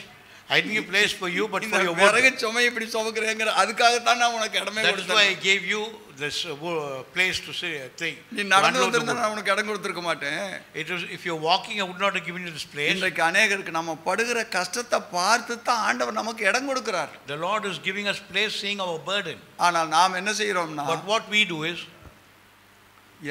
I didn't give place for you, but இந்த for your விறகு. சுமை இப்படி சுமக்கிறேங்கிற அதுக்காகத்தான் நான் உனக்கு இடமே கொடுத்தேன் gave you this uh, place to say uh, thing. நீ நடந்து வந்திருந்தா. நான் உனக்கு இடம் கொடுத்துருக்க மாட்டேன் It was if you're walking, I would not have given you this place. இன்றைக்கு அநேகருக்கு நம்ம படுகிற கஷ்டத்தை பார்த்து தான் ஆண்டவர் நமக்கு இடம் கொடுக்கிறார் The Lord is giving us place, seeing our burden. ஆனால் நாம் என்ன செய்யறோம்னா But what we do is,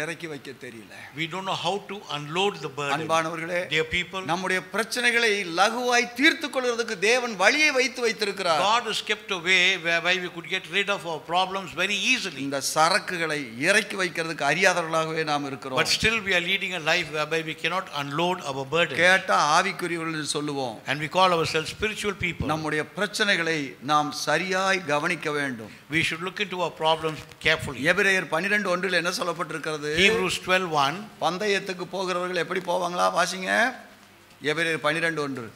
இறக்கி வைக்க தெரியல we don't know how to unload the burden. அன்பானவர்களே Dear people, நம்முடைய பிரச்சனைகளை லகுவாய் தீர்த்து கொள்வதற்கு தேவன் வழியை வைத்து வைத்திருக்கிறார் God has kept a way whereby we could get rid of our problems very easily. இந்த சரக்குகளை இறக்கி வைக்கிறதுக்கு அறியாதவர்களாகவே நாம் இருக்கிறோம் But still, we are leading a life whereby we cannot unload our burden. கேட்டா ஆவிக்குரியவர்கள் என்று சொல்லுவோம் And we call ourselves spiritual people. நம்முடைய பிரச்சனைகளை நாம் சரியாய் கவனிக்க வேண்டும் We should look into our problems carefully. எபிரேயர் 12 ஒன்றில் என்ன சொல்லப்பட்டிருக்கிறது Hebrews 12:1. பந்தயத்துக்கு போகிறவர்கள் எப்படி போவாங்களா வாசிங்க எபிரேயர் 12 ஒன்று.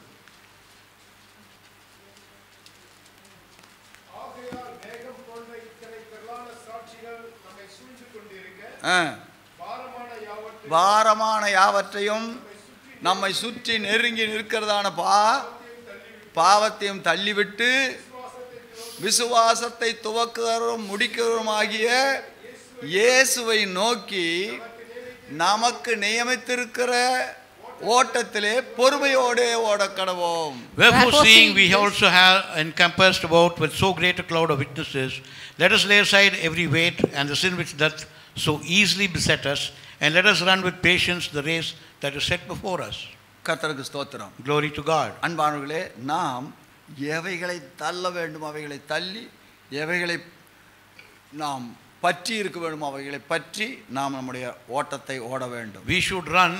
பாரமான யாவற்றையும் பாரமான யாவற்றையும் நம்மை சுற்றி நெருங்கி நிற்கிறதான பா பாவத்தையும் தள்ளிவிட்டு விசுவாசத்தை துவக்குகிறவரும் முடிக்கிறவருமாகிய இயேசுவை நோக்கி நமக்கு நியமித்திருக்கிற ஓட்டத்திலே பொறுமையோடே ஓடக்கடவோம் Wherefore, Wherefore, seeing seeing we this- also have encompassed about with so great a cloud of witnesses, let us lay aside every weight and the sin which doth so easily beset us, and let us run with patience the race that is set before us. கர்த்தருக்கு ஸ்தோத்திரம் Glory to God. அன்பானவர்களே நாம் எவைகளை தள்ள வேண்டும் அவைகளை தள்ளி எவைகளை நாம் பற்றி இருக்க வேண்டும் அவைகளை பற்றி நாம் நம்முடைய ஓட்டத்தை ஓட வேண்டும். We should run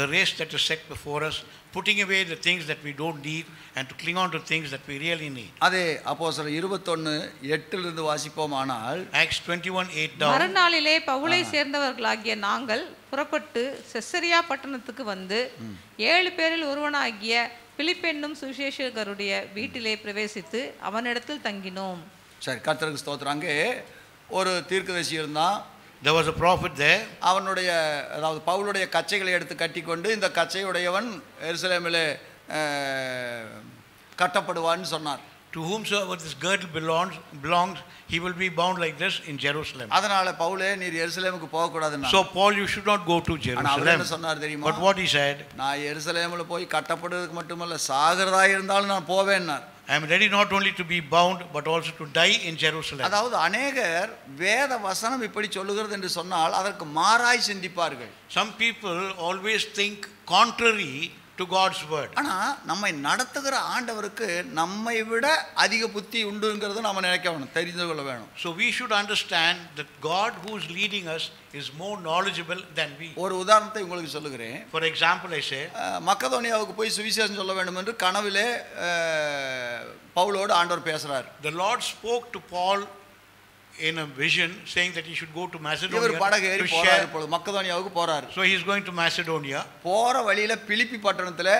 the race that is set before us, putting away the things that we don't need and to cling on to things that we really need. அதே அப்போ சில இருபத்தொன்று எட்டிலிருந்து வாசிப்போமானால் Acts 21 8 down. மறுநாளிலே பவுலை சேர்ந்தவர்களாகிய நாங்கள் புறப்பட்டு செசரியா பட்டணத்துக்கு வந்து ஏழு பேரில் ஒருவனாகிய பிலிப்பென்னும் சுவிசேஷகருடைய வீட்டிலே பிரவேசித்து அவனிடத்தில் தங்கினோம். சரி கர்த்தருக்கு ஸ்தோத்திரம். அங்கே ஒரு தீர்க்கதரிசி இருந்தான் There was a prophet there. அவனுடைய அதாவது பவுலுடைய கச்சைகளை எடுத்து கட்டிக்கொண்டு இந்த கச்சையுடையவன் எருசலேமிலே கட்டப்படுவான்னு சொன்னார் To whomsoever this girdle belongs, belongs, he will be bound like this in Jerusalem. அதனால பவுலே நீர் எருசலேமுக்கு போகக்கூடாதுன்னா So, Paul, you should not go to அவர் என்ன Jerusalem. சொன்னார் தெரியுமா But what he said, நான் எருசலேமில் போய் கட்டப்படுறதுக்கு மட்டுமல்ல சாகிறதா இருந்தாலும் நான் போவேன்னார் I am ready not only to be bound, but also to die in Jerusalem. அதாவது அநேகர் வேத வசனம் இப்படி சொல்லுகிறது என்று சொன்னால் அதற்கு மாறாய் சிந்திப்பார்கள் Some people always think contrary to God's word. ஆனா நம்மை நடத்துகிற ஆண்டவருக்கு நம்மை விட அதிக புத்தி உண்டுங்கிறத நம்ம நினைக்க வேணும் தெரிந்து கொள்ள வேணும் So we should understand that God who is leading us is more knowledgeable than we. ஒரு உதாரணத்தை உங்களுக்கு சொல்லுகிறேன் For example, I say, அஹ், மக்கதோனியாவுக்கு போய் சுவிசேஷம் சொல்ல வேண்டும் என்று கனவிலே பவுலோடு ஆண்டவர் பேசுறார் the Lord spoke to Paul in a vision saying that he should go to இவர் Macedonia படகு ஏறி போறாரு. இப்பொழுது மக்கதோனியாவுக்கு போறாரு So he is going to Macedonia. போற வழியில பிலிப்பி பட்டணத்துல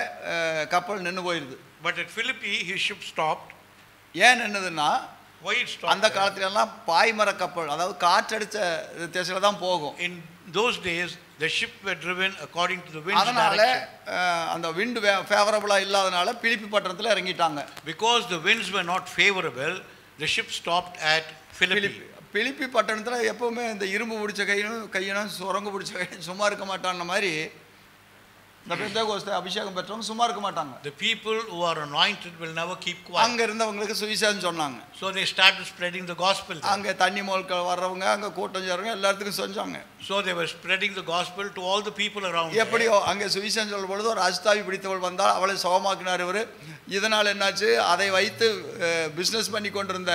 கப்பல் நின்று போயிருது But at Philippi, his ship stopped. ஏன் நின்னுதுன்னா? அந்த? காலத்துல எல்லாம் பாய்மர கப்பல் அதாவது காற்றடிச்ச திசையில தான் போகும் In those days, the ship were driven according to the wind's அதனால அந்த விண்டு ஃபேவரபுளா இல்லாதனால பிலிப்பி பட்டணத்துல இறங்கிட்டாங்க Because the winds were not favorable, the ship stopped at Philippi. பிலிப்பி பட்டணத்துல எப்பவுமே இந்த இரும்பு பிடிச்ச கையினும் கையினும் சுரங்கு பிடிச்ச கையினும் சும்மா இருக்க மாட்டான்ற மாதிரி இந்த பெந்தகோஸ்தை அபிஷேகம் பெற்றவங்க சும்மா இருக்க மாட்டாங்க The people who are anointed will never keep quiet. அங்க இருந்தவங்களுக்கு சுவிசேஷம் சொன்னாங்க So they started spreading the gospel. அங்க தண்ணி மோல்கள் வர்றவங்க அங்க கூட்டம் சேர்றவங்க எல்லாத்துக்கும் செஞ்சாங்க So they were spreading the gospel to all the people around. எப்படியோ அங்கே சுவிசேஷம் சொல்லும் பொழுது ஒரு அஸ்தாவி பிடித்தவள் வந்தால் அவளை சுகமாக்கினார் இவர் இதனால் என்னாச்சு அதை வைத்து பிஸ்னஸ் பண்ணி கொண்டிருந்த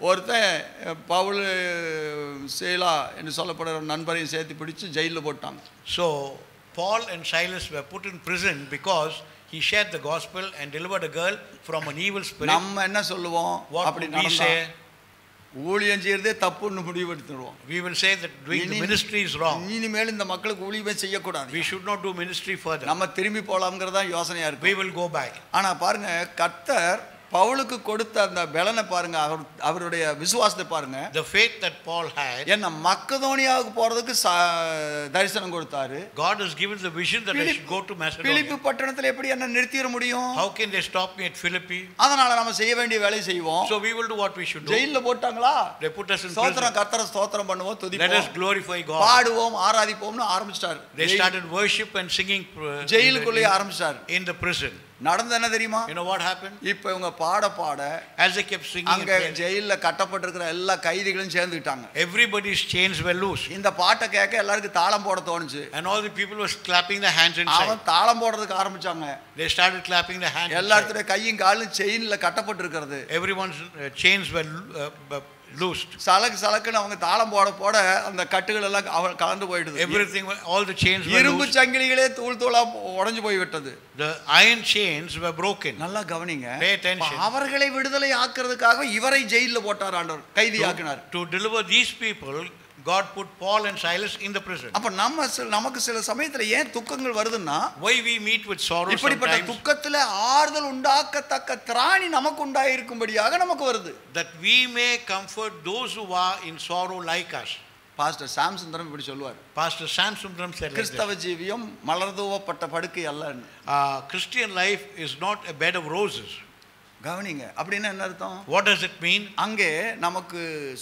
ஒருத்தன் பவுல் சேலா என்று சொல்லப்படுற நண்பரையும் சேர்த்து பிடிச்சு ஜெயிலில் போட்டாங்க So Paul and Silas were put in prison because he shared the gospel and delivered a girl from an evil spirit. நம்ம என்ன சொல்லுவோம் அப்படி நடந்தா? ஊழியம் செய்யறதே தப்புன்னு முடிவெடுத்துடுவோம் We will say that doing the ministry is wrong. இனிமேல் இந்த மக்களுக்கு ஊழியமே செய்யக்கூடாது We should not do ministry further. நம்ம திரும்பி போலாம்ங்கிறதா யோசனையா இருக்கு We will go back. ஆனா பாருங்க கர்த்தர் பவுலுக்கு கொடுத்த அந்த பலனை பாருங்க அவர் அவருடைய விசுவாசத்தை பாருங்க The faith that Paul had, என்ன மக்கதோனியாவுக்கு போறதுக்கு தரிசனம் கொடுத்தாரு God has given the vision that I should go to Philip Macedonia. பட்டணத்துல எப்படி என்ன நிறுத்திட முடியும் How can they stop me at Philippi? அதனால நம்ம செய்ய வேண்டிய வேலையை செய்வோம் So we will do what we should do. ஜெயில்ல போட்டாங்களா They put us in. ஸ்தோத்திரம் கர்த்தரை ஸ்தோத்திரம் பண்ணுவோம் Let us துதிப்போம் glorify God. பாடுவோம் ஆராதிப்போம்னு ஆரம்பிச்சிட்டாரு They started worship and singing uh, in ஜெயிலுக்குள்ளேயே the- ஆரம்பிச்சிட்டாரு in the prison. நடந்து என்ன தெரியுமா You know what happened? இப்ப இவங்க பாட பாட As they kept singing, அங்க ஜெயில்ல கட்டப்பட்டிருக்கிற எல்லா கைதிகளும் சேர்ந்துக்கிட்டாங்க everybody's chains were loose. இந்த பாட்டை கேட்க எல்லாருக்கும் தாளம் போட தோணுச்சு And all the people were clapping their hands inside. அவன் தாளம் போடுறதுக்கு ஆரம்பிச்சாங்க They started clapping their hands. எல்லாத்துடைய கையும் காலும் செயின்ல கட்டப்பட்டிருக்கிறது Everyone's uh, chains were uh, uh, loosed. சலக்கு சலக்குன்னு அவங்க தாளம் போட போட அந்த கட்டுகள் எல்லாம் கலந்து போயிடுது Everything, all the chains were இரும்பு. சங்கிலிகளே தூள் தூளா உடைஞ்சு போய் விட்டது The iron chains were broken. நல்லா கவனிங்க Pay attention. அவர்களை விடுதலை ஆக்குறதுக்காக இவரை ஜெயில்ல போட்டார் ஆண்டவர் கைதி ஆக்கினார் To deliver these people, God put Paul and Silas in the prison. அப்ப நம்ம நமக்கு சில சமயத்துல ஏன் துக்கங்கள் வருதுன்னா Why we meet with sorrow இப்படிப்பட்ட? துக்கத்துல ஆறுதல் உண்டாக்கத்தக்க திராணி நமக்கு உண்டாயிருக்கும்படியாக நமக்கு வருது That we may comfort those who are in sorrow like us. Pastor Sam Sundaram இப்படி சொல்லுவார் said like this. கிறிஸ்தவ ஜீவியம் மலர்தூவப்பட்ட படுக்கை அல்லன்னு Uh, Christian life is not a bed of roses. கவனிங்க அப்படின்னா என்ன அர்த்தம் What does it mean? அங்கே நமக்கு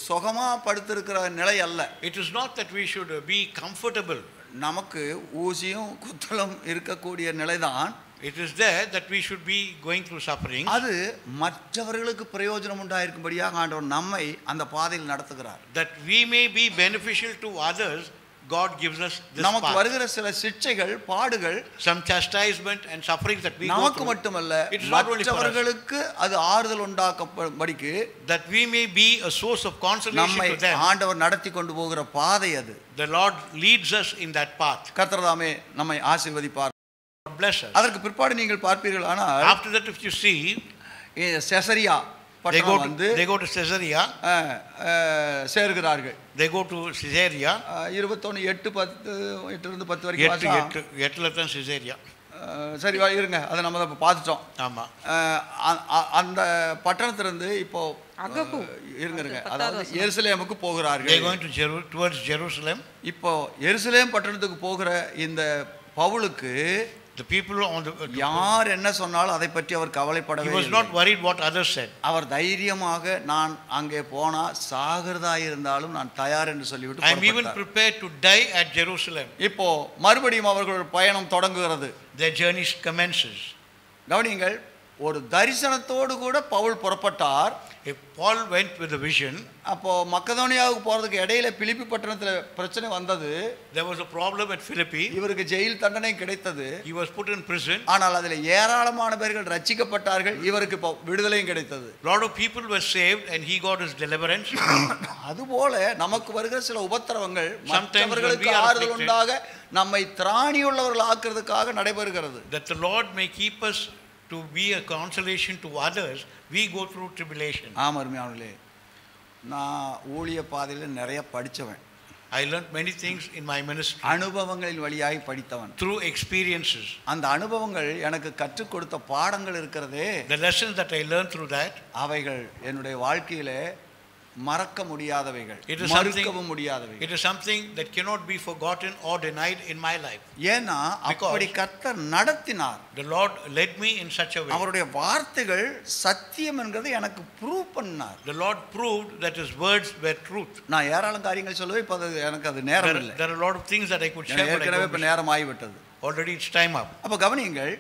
சுகமா படுத்திருக்கிற நிலை அல்ல is not that we should uh, be comfortable. நமக்கு ஊசியும் குத்தலும் இருக்கக்கூடிய நிலைதான் It is there that we should be going through suffering. அது மற்றவர்களுக்கு பிரயோஜனம் உண்டாயிருக்கும்படியாக ஆண்டவர் நம்மை அந்த பாதையில் நடத்துகிறார் That we may be beneficial to others, God gives us this நமக்கு. வருகிற சில சிக்ஷைகள் பாடுகள் Some chastisement and sufferings that we go நமக்கு. மட்டுமல்ல. மற்றவர்களுக்கு அது ஆறுதல் உண்டாக்கப்படிக்கு That we may be a source of consolation நம்மை to them. ஆண்டவர் நடத்தி கொண்டு போகிற பாதை அது The Lord leads us in that path. கர்த்தர்தாமே நம்மை ஆசீர்வதிப்பார் bless us. அதற்கு பிற்பாடு நீங்கள் பார்ப்பீர்கள் ஆனால் After that, if you see, இ- செசரியா பட்டணம் வந்து they go to Caesarea. சேர்கிறார்கள். They go to Caesarea. அஹ், இருபத்தொன்னு எட்டு பத்து எட்டுலேருந்து பத்து வரைக்கும் எட்டு வாசம். எட்டு எட்டுல தான் சிசேரியா அஹ், சரி வா இருங்க. அதை நம்ம இப்போ பார்த்துட்டோம். ஆமா. அஹ், அ- அ- அந்த பட்டணத்திலிருந்து இப்போ இருங்க இருங்க. அதாவது. எருசலேமுக்கு they போகிறார்கள் going to Jeru- towards Jerusalem. இப்போ எருசலேம் பட்டணத்துக்கு போகிற இந்த பவுலுக்கு the people on the யார் என்ன சொன்னாலும் அதை பற்றி அவர் he கவலைப்படவே was இல்லை. not worried what others said. அவர் தைரியமாக நான் அங்கே போனா சாகிறதா இருந்தாலும் நான் தயார் என்று சொல்லிவிட்டு i am even prepared to die at Jerusalem. இப்போ மறுபடியும் அவர்கள் பயணம் தொடங்குகிறது. Their journey commences. கவனியுங்கள் ஒரு தரிசனத்தோடு கூட பவுல் புறப்பட்டார். If Paul went with a vision, அப்போ மக்கதோனியாவுக்கு போறதுக்கு இடையில பிலிப்பி பட்டணத்துல பிரச்சனை வந்தது there was a problem at Philippi. இவருக்கு ஜெயில் தண்டனை கிடைத்தது He was put in prison. ஆனால் அதில் ஏராளமான பேர்கள் ரட்சிக்கப்பட்டார்கள் இவருக்கு இப்போ விடுதலையும் கிடைத்தது lot of people were saved and he got his deliverance. [LAUGHS] அதுபோல நமக்கு வருகிற சில உபத்திரவங்கள் மற்றவர்களுக்கு ஆறுதல் உண்டாக நம்மை திராணியுள்ளவர்கள் ஆக்குறதுக்காக நடைபெறுகிறது that the Lord may keep us to be a consolation to others, we go through tribulation. ஆமாம் அருமையானவர்களே நான் ஊழிய பாதையில் நிறைய படித்தவன் I learned many things in my ministry அனுபவங்களின் வழியாய் படித்தவன் through experiences. அந்த அனுபவங்கள் எனக்கு கற்றுக் கொடுத்த பாடங்கள் இருக்கிறதே The lessons that I learned through that, அவைகள் என்னுடைய வாழ்க்கையிலே மறக்க முடியாதவைகள் மறுக்கவும் முடியாதவைகள் it is something that cannot be forgotten or denied in my life. ஏன்னா அப்படி கர்த்தர் நடத்தினார் The Lord led me in such a way. அவருடைய வார்த்தைகள் சத்தியம் என்கிறதை எனக்கு ப்ரூவ் பண்ணார் The Lord proved that His words were truth. நான் ஏராளம் காரியங்கள் சொல்லுவேன் இப்போ அது எனக்கு அது நேரம் இல்லை there are a lot of things that I could share, எனக்கு but I ஏற்கனவே இப்போ நேரம் ஆகிவிட்டது already it's time up. அப்போ கவனியுங்கள்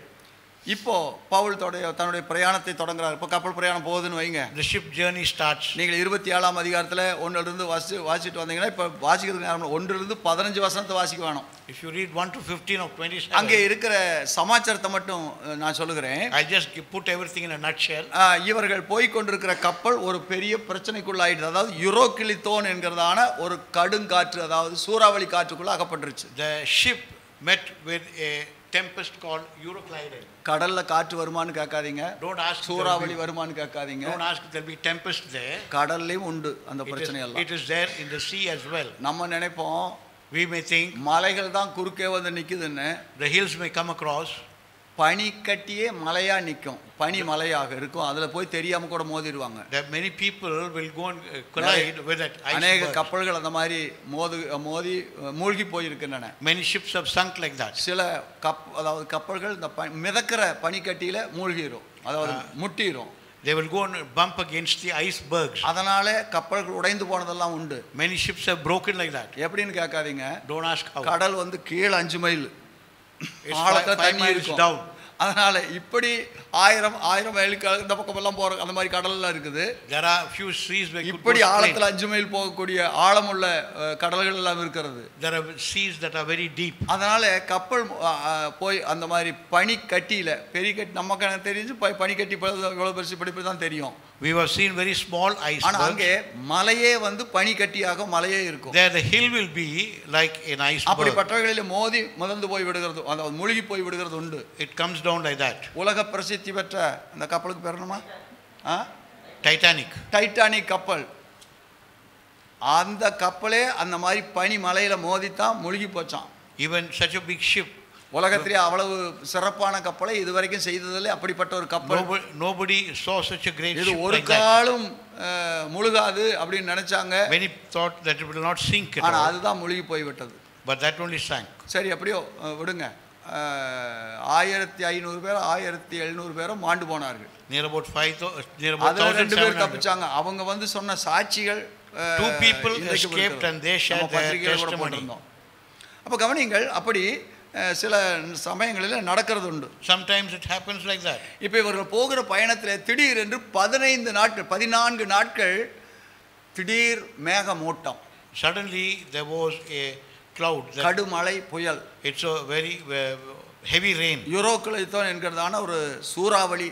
இப்போ பவுல் தொடைய தன்னுடைய பிரயாணத்தை தொடங்குறார். இப்போ கப்பல் பிரயாணம் போகுதுன்னு வைங்க. The ship journey starts. நீங்கள் இருபத்தி ஏழாம் அதிகாரத்தில் ஒன்றிலிருந்து வாசி வாசிட்டு வந்தீங்கன்னா இப்போ வாசிக்கிறதுக்கு நேரம் ஒன்றிலிருந்து பதினஞ்சு வசனத்தை வாசிக்க வேணும் If you read 1 to 15 or 27, அங்கே இருக்கிற சமாச்சாரத்தை மட்டும் நான் சொல்லுகிறேன். I just gi- put everything in a nutshell. ஆஹ், இவர்கள் போய் கொண்டிருக்கிற கப்பல் ஒரு பெரிய பிரச்சனைக்குள்ளாயிடுது. அதாவது யுரோக்கிலித்தோன் என்கிறதான ஒரு கடுங்காற்று அதாவது சூறாவளி காற்றுக்குள்ள அகப்பட்டுருச்சு. The ship met with a tempest called Euroclydon. கடல்ல காற்று வருமான்னு கேட்காதீங்க ask. if சூறாவளி வருமான்னு கேட்காதீங்க ask if there'll be tempest there. கடல்லையும் உண்டு அந்த பிரச்சனை எல்லாம் it is there in the sea as well. நம்ம நினைப்போம் We may think மலைகள் தான் குறுக்கே வந்து நிக்குதுன்னு the hills may come across. பனி கட்டியே மலையா நிற்கும் பனி மலையாக இருக்கும் அதுல போய் தெரியாம கூட மோதிடுவாங்க That many people will go and uh, collide with that அநேக. கப்பல்கள் அந்த மாதிரி மோது மோதி மூழ்கி போயிருக்கின்றன Many ships have sunk like that. சில கப் அதாவது கப்பல்கள் இந்த ப மிதக்கிற பனிக்கட்டியில மூழ்கிரும் அதாவது முட்டிரும் They will go and bump against the icebergs. அதனால கப்பல்கள் உடைந்து போனதெல்லாம் உண்டு Many ships have broken like that. எப்படின்னு கேட்காதீங்க how. கடல் வந்து கீழே அஞ்சு மைல் தண்ணி இருக்கும் down. அதனால இப்படி ஆயிரம் ஆயிரம் மைலுக்கு இந்த பக்கம் எல்லாம் போற அந்த மாதிரி கடல்லாம் இருக்குது you could இப்படி. ஆழத்துல அஞ்சு மைல் போகக்கூடிய ஆழமுள்ள அஹ், கடல்கள் எல்லாம் இருக்கிறது There are seas that are very deep. அதனால கப்பல் போய் அந்த மாதிரி பனி கட்டியில பெரிய கட்டி நமக்கு எனக்கு தெரிஞ்சு பனி கட்டி எவ்வளவு பெருசு படிப்பு தான் தெரியும் We have seen very small ஆனா அங்கே. மலையே வந்து பனி கட்டியாக மலையே இருக்கும் There the hill will be like an iceberg. அப்படிப்பட்டவைகளில் மோதி முதந்து போய் விடுகிறது அந்த மூழ்கி போய் விடுகிறது உண்டு It comes down like that. உலக பிரசித்தி பெற்ற அந்த கப்பலுக்கு பேர் என்னமா ஆ Titanic. டைட்டானிக் கப்பல் அந்த கப்பலே அந்த மாதிரி பனி மலையில மோதித்தான் முழுகி போச்சான் Even such a big ship, உலகத்திலே அவ்வளவு சிறப்பான கப்பலை இதுவரைக்கும் செய்ததில்லை அப்படிப்பட்ட ஒரு கப்பல் nobody saw such a great இது ஒரு. காலும் முழுகாது அப்படின்னு நினைச்சாங்க Many thought that it will not sink ஆனா அதுதான் முழுகி போய் விட்டது but that only sank. சரி எப்படியோ அஹ், விடுங்க ஆயிரத்தி ஐநூறு பேர் ஆயிரத்தி எழுநூறு பேரும் மாண்டு போனார்கள் five, thou- near about அதுல ரெண்டு பேர் 1,700. தப்பிச்சாங்க அவங்க வந்து சொன்ன சாட்சிகள் அஹ், Two people இன்றைக்கு escaped இருக்கிறது. and they shared நம்ம their பத்திரிகையில கூட testimony. போட்டிருந்தோம். அப்ப கவனிங்கள் அப்படி சில சமயங்களில் நடக்கிறது உண்டு Sometimes it happens like that. இப்போ இவர்கள் போகிற பயணத்தில் திடீரென்று பதினைந்து நாட்கள் பதினான்கு நாட்கள் திடீர் மேகமூட்டம் Suddenly there was a cloud. That கடுமழை புயல் a very uh, heavy rain. யூரோக்குலைத்தோன் என்கிறதான ஒரு சூறாவளி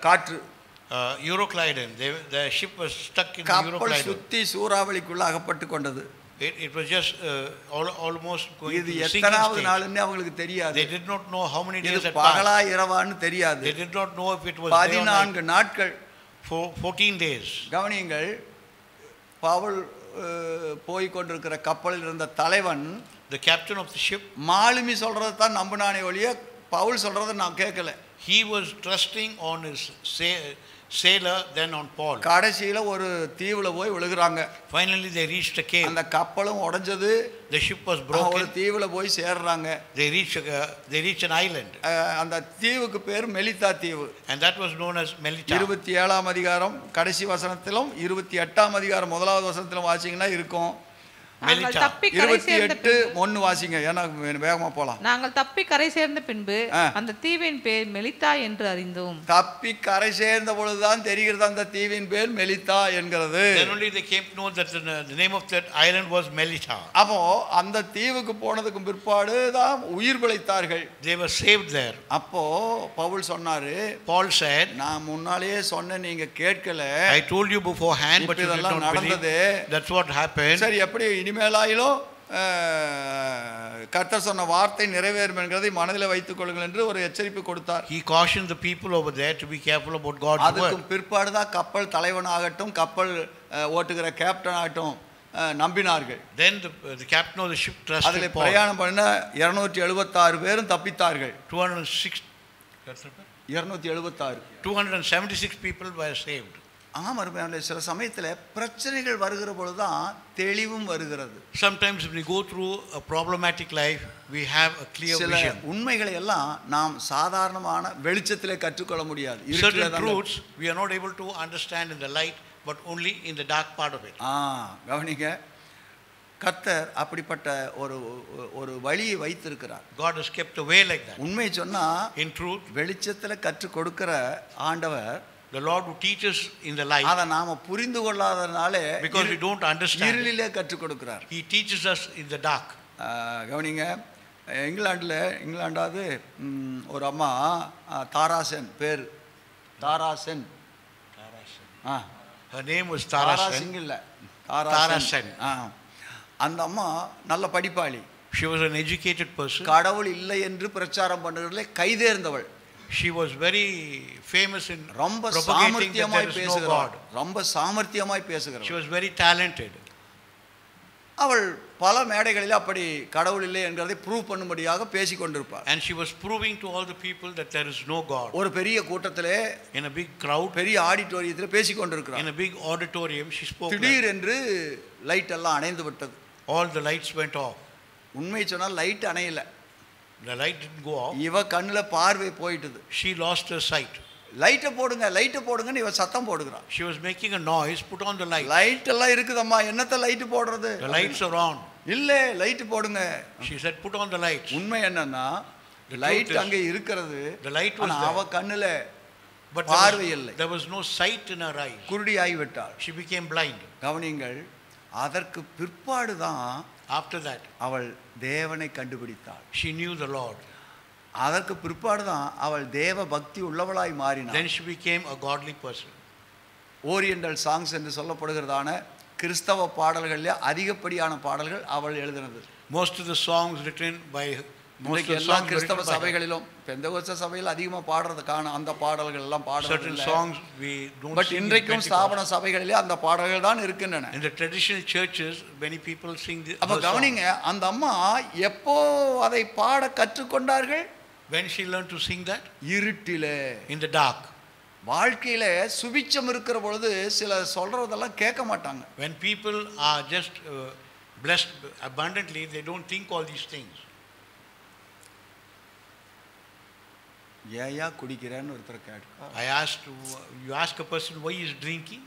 காற்று ship was stuck in the கப்பல் Euroclydon. சுத்தி சூறாவளிக்குள்ள அகப்பட்டு கொண்டது It, it was just uh, al- almost going இது to the sinking எத்தனாவது stage. நாளுன்னு அவங்களுக்கு தெரியாது They did not know how many days இது had பகலா passed. இரவான்னு தெரியாது They did not know if it was day or night. பதினான்கு நாட்கள் For 14 days. கவனியுங்கள் பவுல் போய் கொண்டிருக்கிற கப்பலில் இருந்த தலைவன் The captain of the ship, மாலுமி சொல்றதை தான் நம்பினானே ஒழிய பவுல் சொல்றதை நான் கேட்கல he was trusting on his sa- sailor, then on Paul. கடைசியில ஒரு தீவுல போய் விழுகிறாங்க Finally, they reached a cave. அந்த கப்பலும் உடைஞ்சது The ship was ஒரு broken. தீவுல போய் சேர்றாங்க They reached, a, they reached an island, அஹ், அந்த தீவுக்கு பேர் மெலித்தா தீவு and that was known as Melita. இருபத்தி ஏழாம் அதிகாரம் கடைசி வசனத்திலும் இருபத்தி எட்டாம் அதிகாரம் முதலாவது வசனத்திலும் வாசிங்கன்னா இருக்கும் நாங்கள். தப்பி கரை சேர்ந்த ஒன்று வாசிங்க ஏன்னா வேகமாக போகலாம் நாங்கள் தப்பி கரை சேர்ந்த பின்பு. அந்த தீவின் பேர் மெலித்தா என்று அறிந்தோம் தப்பி கரை சேர்ந்த பொழுதுதான் தெரிகிறது அந்த தீவின் பேர் மெலித்தா என்கிறது Then only they came to know that the, name of that island was Melita. அப்போ அந்த தீவுக்கு போனதுக்கு பிற்பாடு தான் உயிர் பிழைத்தார்கள் They were saved there. அப்போ பவுல் சொன்னாரு Paul said, நான் முன்னாலேயே சொன்னேன் நீங்க கேட்கல I told you beforehand, but you did இதெல்லாம் not believe. நடந்தது. That's what happened. சரி எப்படி இனிமேலாயிலும் கர்த்தர் சொன்ன வார்த்தை நிறைவேறும் என்கிறதை மனதில் வைத்துக் கொள்ளுங்கள் என்று ஒரு எச்சரிப்பு கொடுத்தார் He cautioned the people over there to be careful about God's word. பிற்பாடு தான் கப்பல் தலைவனாகட்டும் கப்பல் ஓட்டுகிற கேப்டன் ஆகட்டும் நம்பினார்கள் Then the, the captain of the ship அதில் trusted Paul. பிரயாணம் பண்ண இருநூற்றி எழுபத்தாறு பேரும் தப்பித்தார்கள் 206, இருநூத்தி எழுபத்தாறு 276 people were saved. ஆமாம் அருமையானவர்களே, சில சமயத்தில் பிரச்சனைகள் வருகிற பொழுதுதான் தெளிவும் வருகிறது Sometimes when we go through a problematic life, we have a clear சில. உண்மைகளை எல்லாம் நாம் சாதாரணமான வெளிச்சத்திலே கற்றுக்கொள்ள முடியாது தான் truths we are not able to understand in the light, but only in the dark part of it. ஆ கவனிங்க கர்த்தர் அப்படிப்பட்ட ஒரு ஒரு வழியை வைத்திருக்கிறார் God has kept a way like that. உண்மை சொன்னா In truth, வெளிச்சத்தில் கற்றுக் கொடுக்கிற ஆண்டவர் the Lord who teaches in the light, அதை நாம புரிந்து கொள்ளாதனாலே because we don't understand, இருளிலே கற்றுக் கொடுக்கிறார். He teaches us in the dark. ஆ, கவனிங்க. இங்கிலாண்டில் இங்கிலாண்டாவது ஒரு அம்மா ஆ, தாராசன் பேர். தாராசன். ஆ. Her name was Tara Tara Sen. Singh இல்லை. தாரா தாராசன். சென். ஆ. அந்த அம்மா நல்ல படிப்பாளி. She was an educated person. கடவுள் இல்லை என்று பிரச்சாரம் பண்ணுறதுல கைதேர்ந்தவள். She was very famous in ரொம்ப சாமர்த்தியமாய் பேசுகிறாள். ரொம்ப சாமர்த்தியமாய் She பேசுகிறாள் was very talented. அவள் பல மேடைகளில் அப்படி கடவுள் இல்லை என்கிறதை ப்ரூவ் பண்ணும்படியாக பேசிக் கொண்டிருப்பாள் And she was proving to all the people that there is no God. ஒரு பெரிய கூட்டத்திலே In a big crowd, பெரிய ஆடிட்டோரியத்தில் in கொண்டிருக்கிறாள் a big auditorium, she spoke. like- திடீரென்று லைட் எல்லாம் அணைந்து விட்டது All the lights went off. உண்மை சொன்னால் லைட் அணையல The light didn't go off. இவ கண்ணுல பார்வை போயிட்டுது She lost her sight. லைட்டை போடுங்க லைட்டை போடுங்கன்னு இவ சத்தம் போடுகிறான் She was making a noise, put on the light. Light எல்லாம் இருக்குதம்மா என்னத்த லைட் போடுறது The lights are on. இல்ல லைட் போடுங்க She said, put on the lights. உண்மை என்னன்னா The லைட் அங்கே இருக்கிறது the light was. அவ கண்ணுல But there பார்வை இல்லை. there was no sight in her eyes. குருடி ஆகிவிட்டாள் She became blind. கவனிங்கள் அதற்கு பிற்பாடுதான் After that, அவள் தேவனை கண்டுபிடித்தாள் she knew the Lord. அதற்கு பிற்பாடுதான் அவள் தேவ பக்தி உள்ளவளாய் மாறினாள் Then she became a godly person. Oriental songs என்று சொல்லப்படுகிறதான கிறிஸ்தவ பாடல்களிலே அதிகப்படியான பாடல்கள் அவள் எழுதினது Most of the songs written by most இன்றைக்கு எல்லா கிறிஸ்தவ. சபைகளிலும் பெந்தகோஸ்த சபையில் அதிகமாக பாடுறது காண அந்த பாடல்கள் எல்லாம் பாடுறது பட் இன்றைக்கும். ஸ்தாபன சபைகளிலே அந்த பாடல்கள் தான் இருக்கின்றன traditional churches, many people sing the அப்ப. கவனிங்க அந்த அம்மா எப்போ அதை பாட கற்றுக்கொண்டார்கள் When she learned to sing that? இருட்டிலே In the dark. வாழ்க்கையில சுபிச்சம் இருக்கிற பொழுது சில சொல்றதெல்லாம் கேட்க மாட்டாங்க When people are just uh, blessed abundantly, they don't think all these things. ஏயா குடிக்கிறேன்னு ஒருத்தர் கேட்க I asked, you ask a person why he is drinking?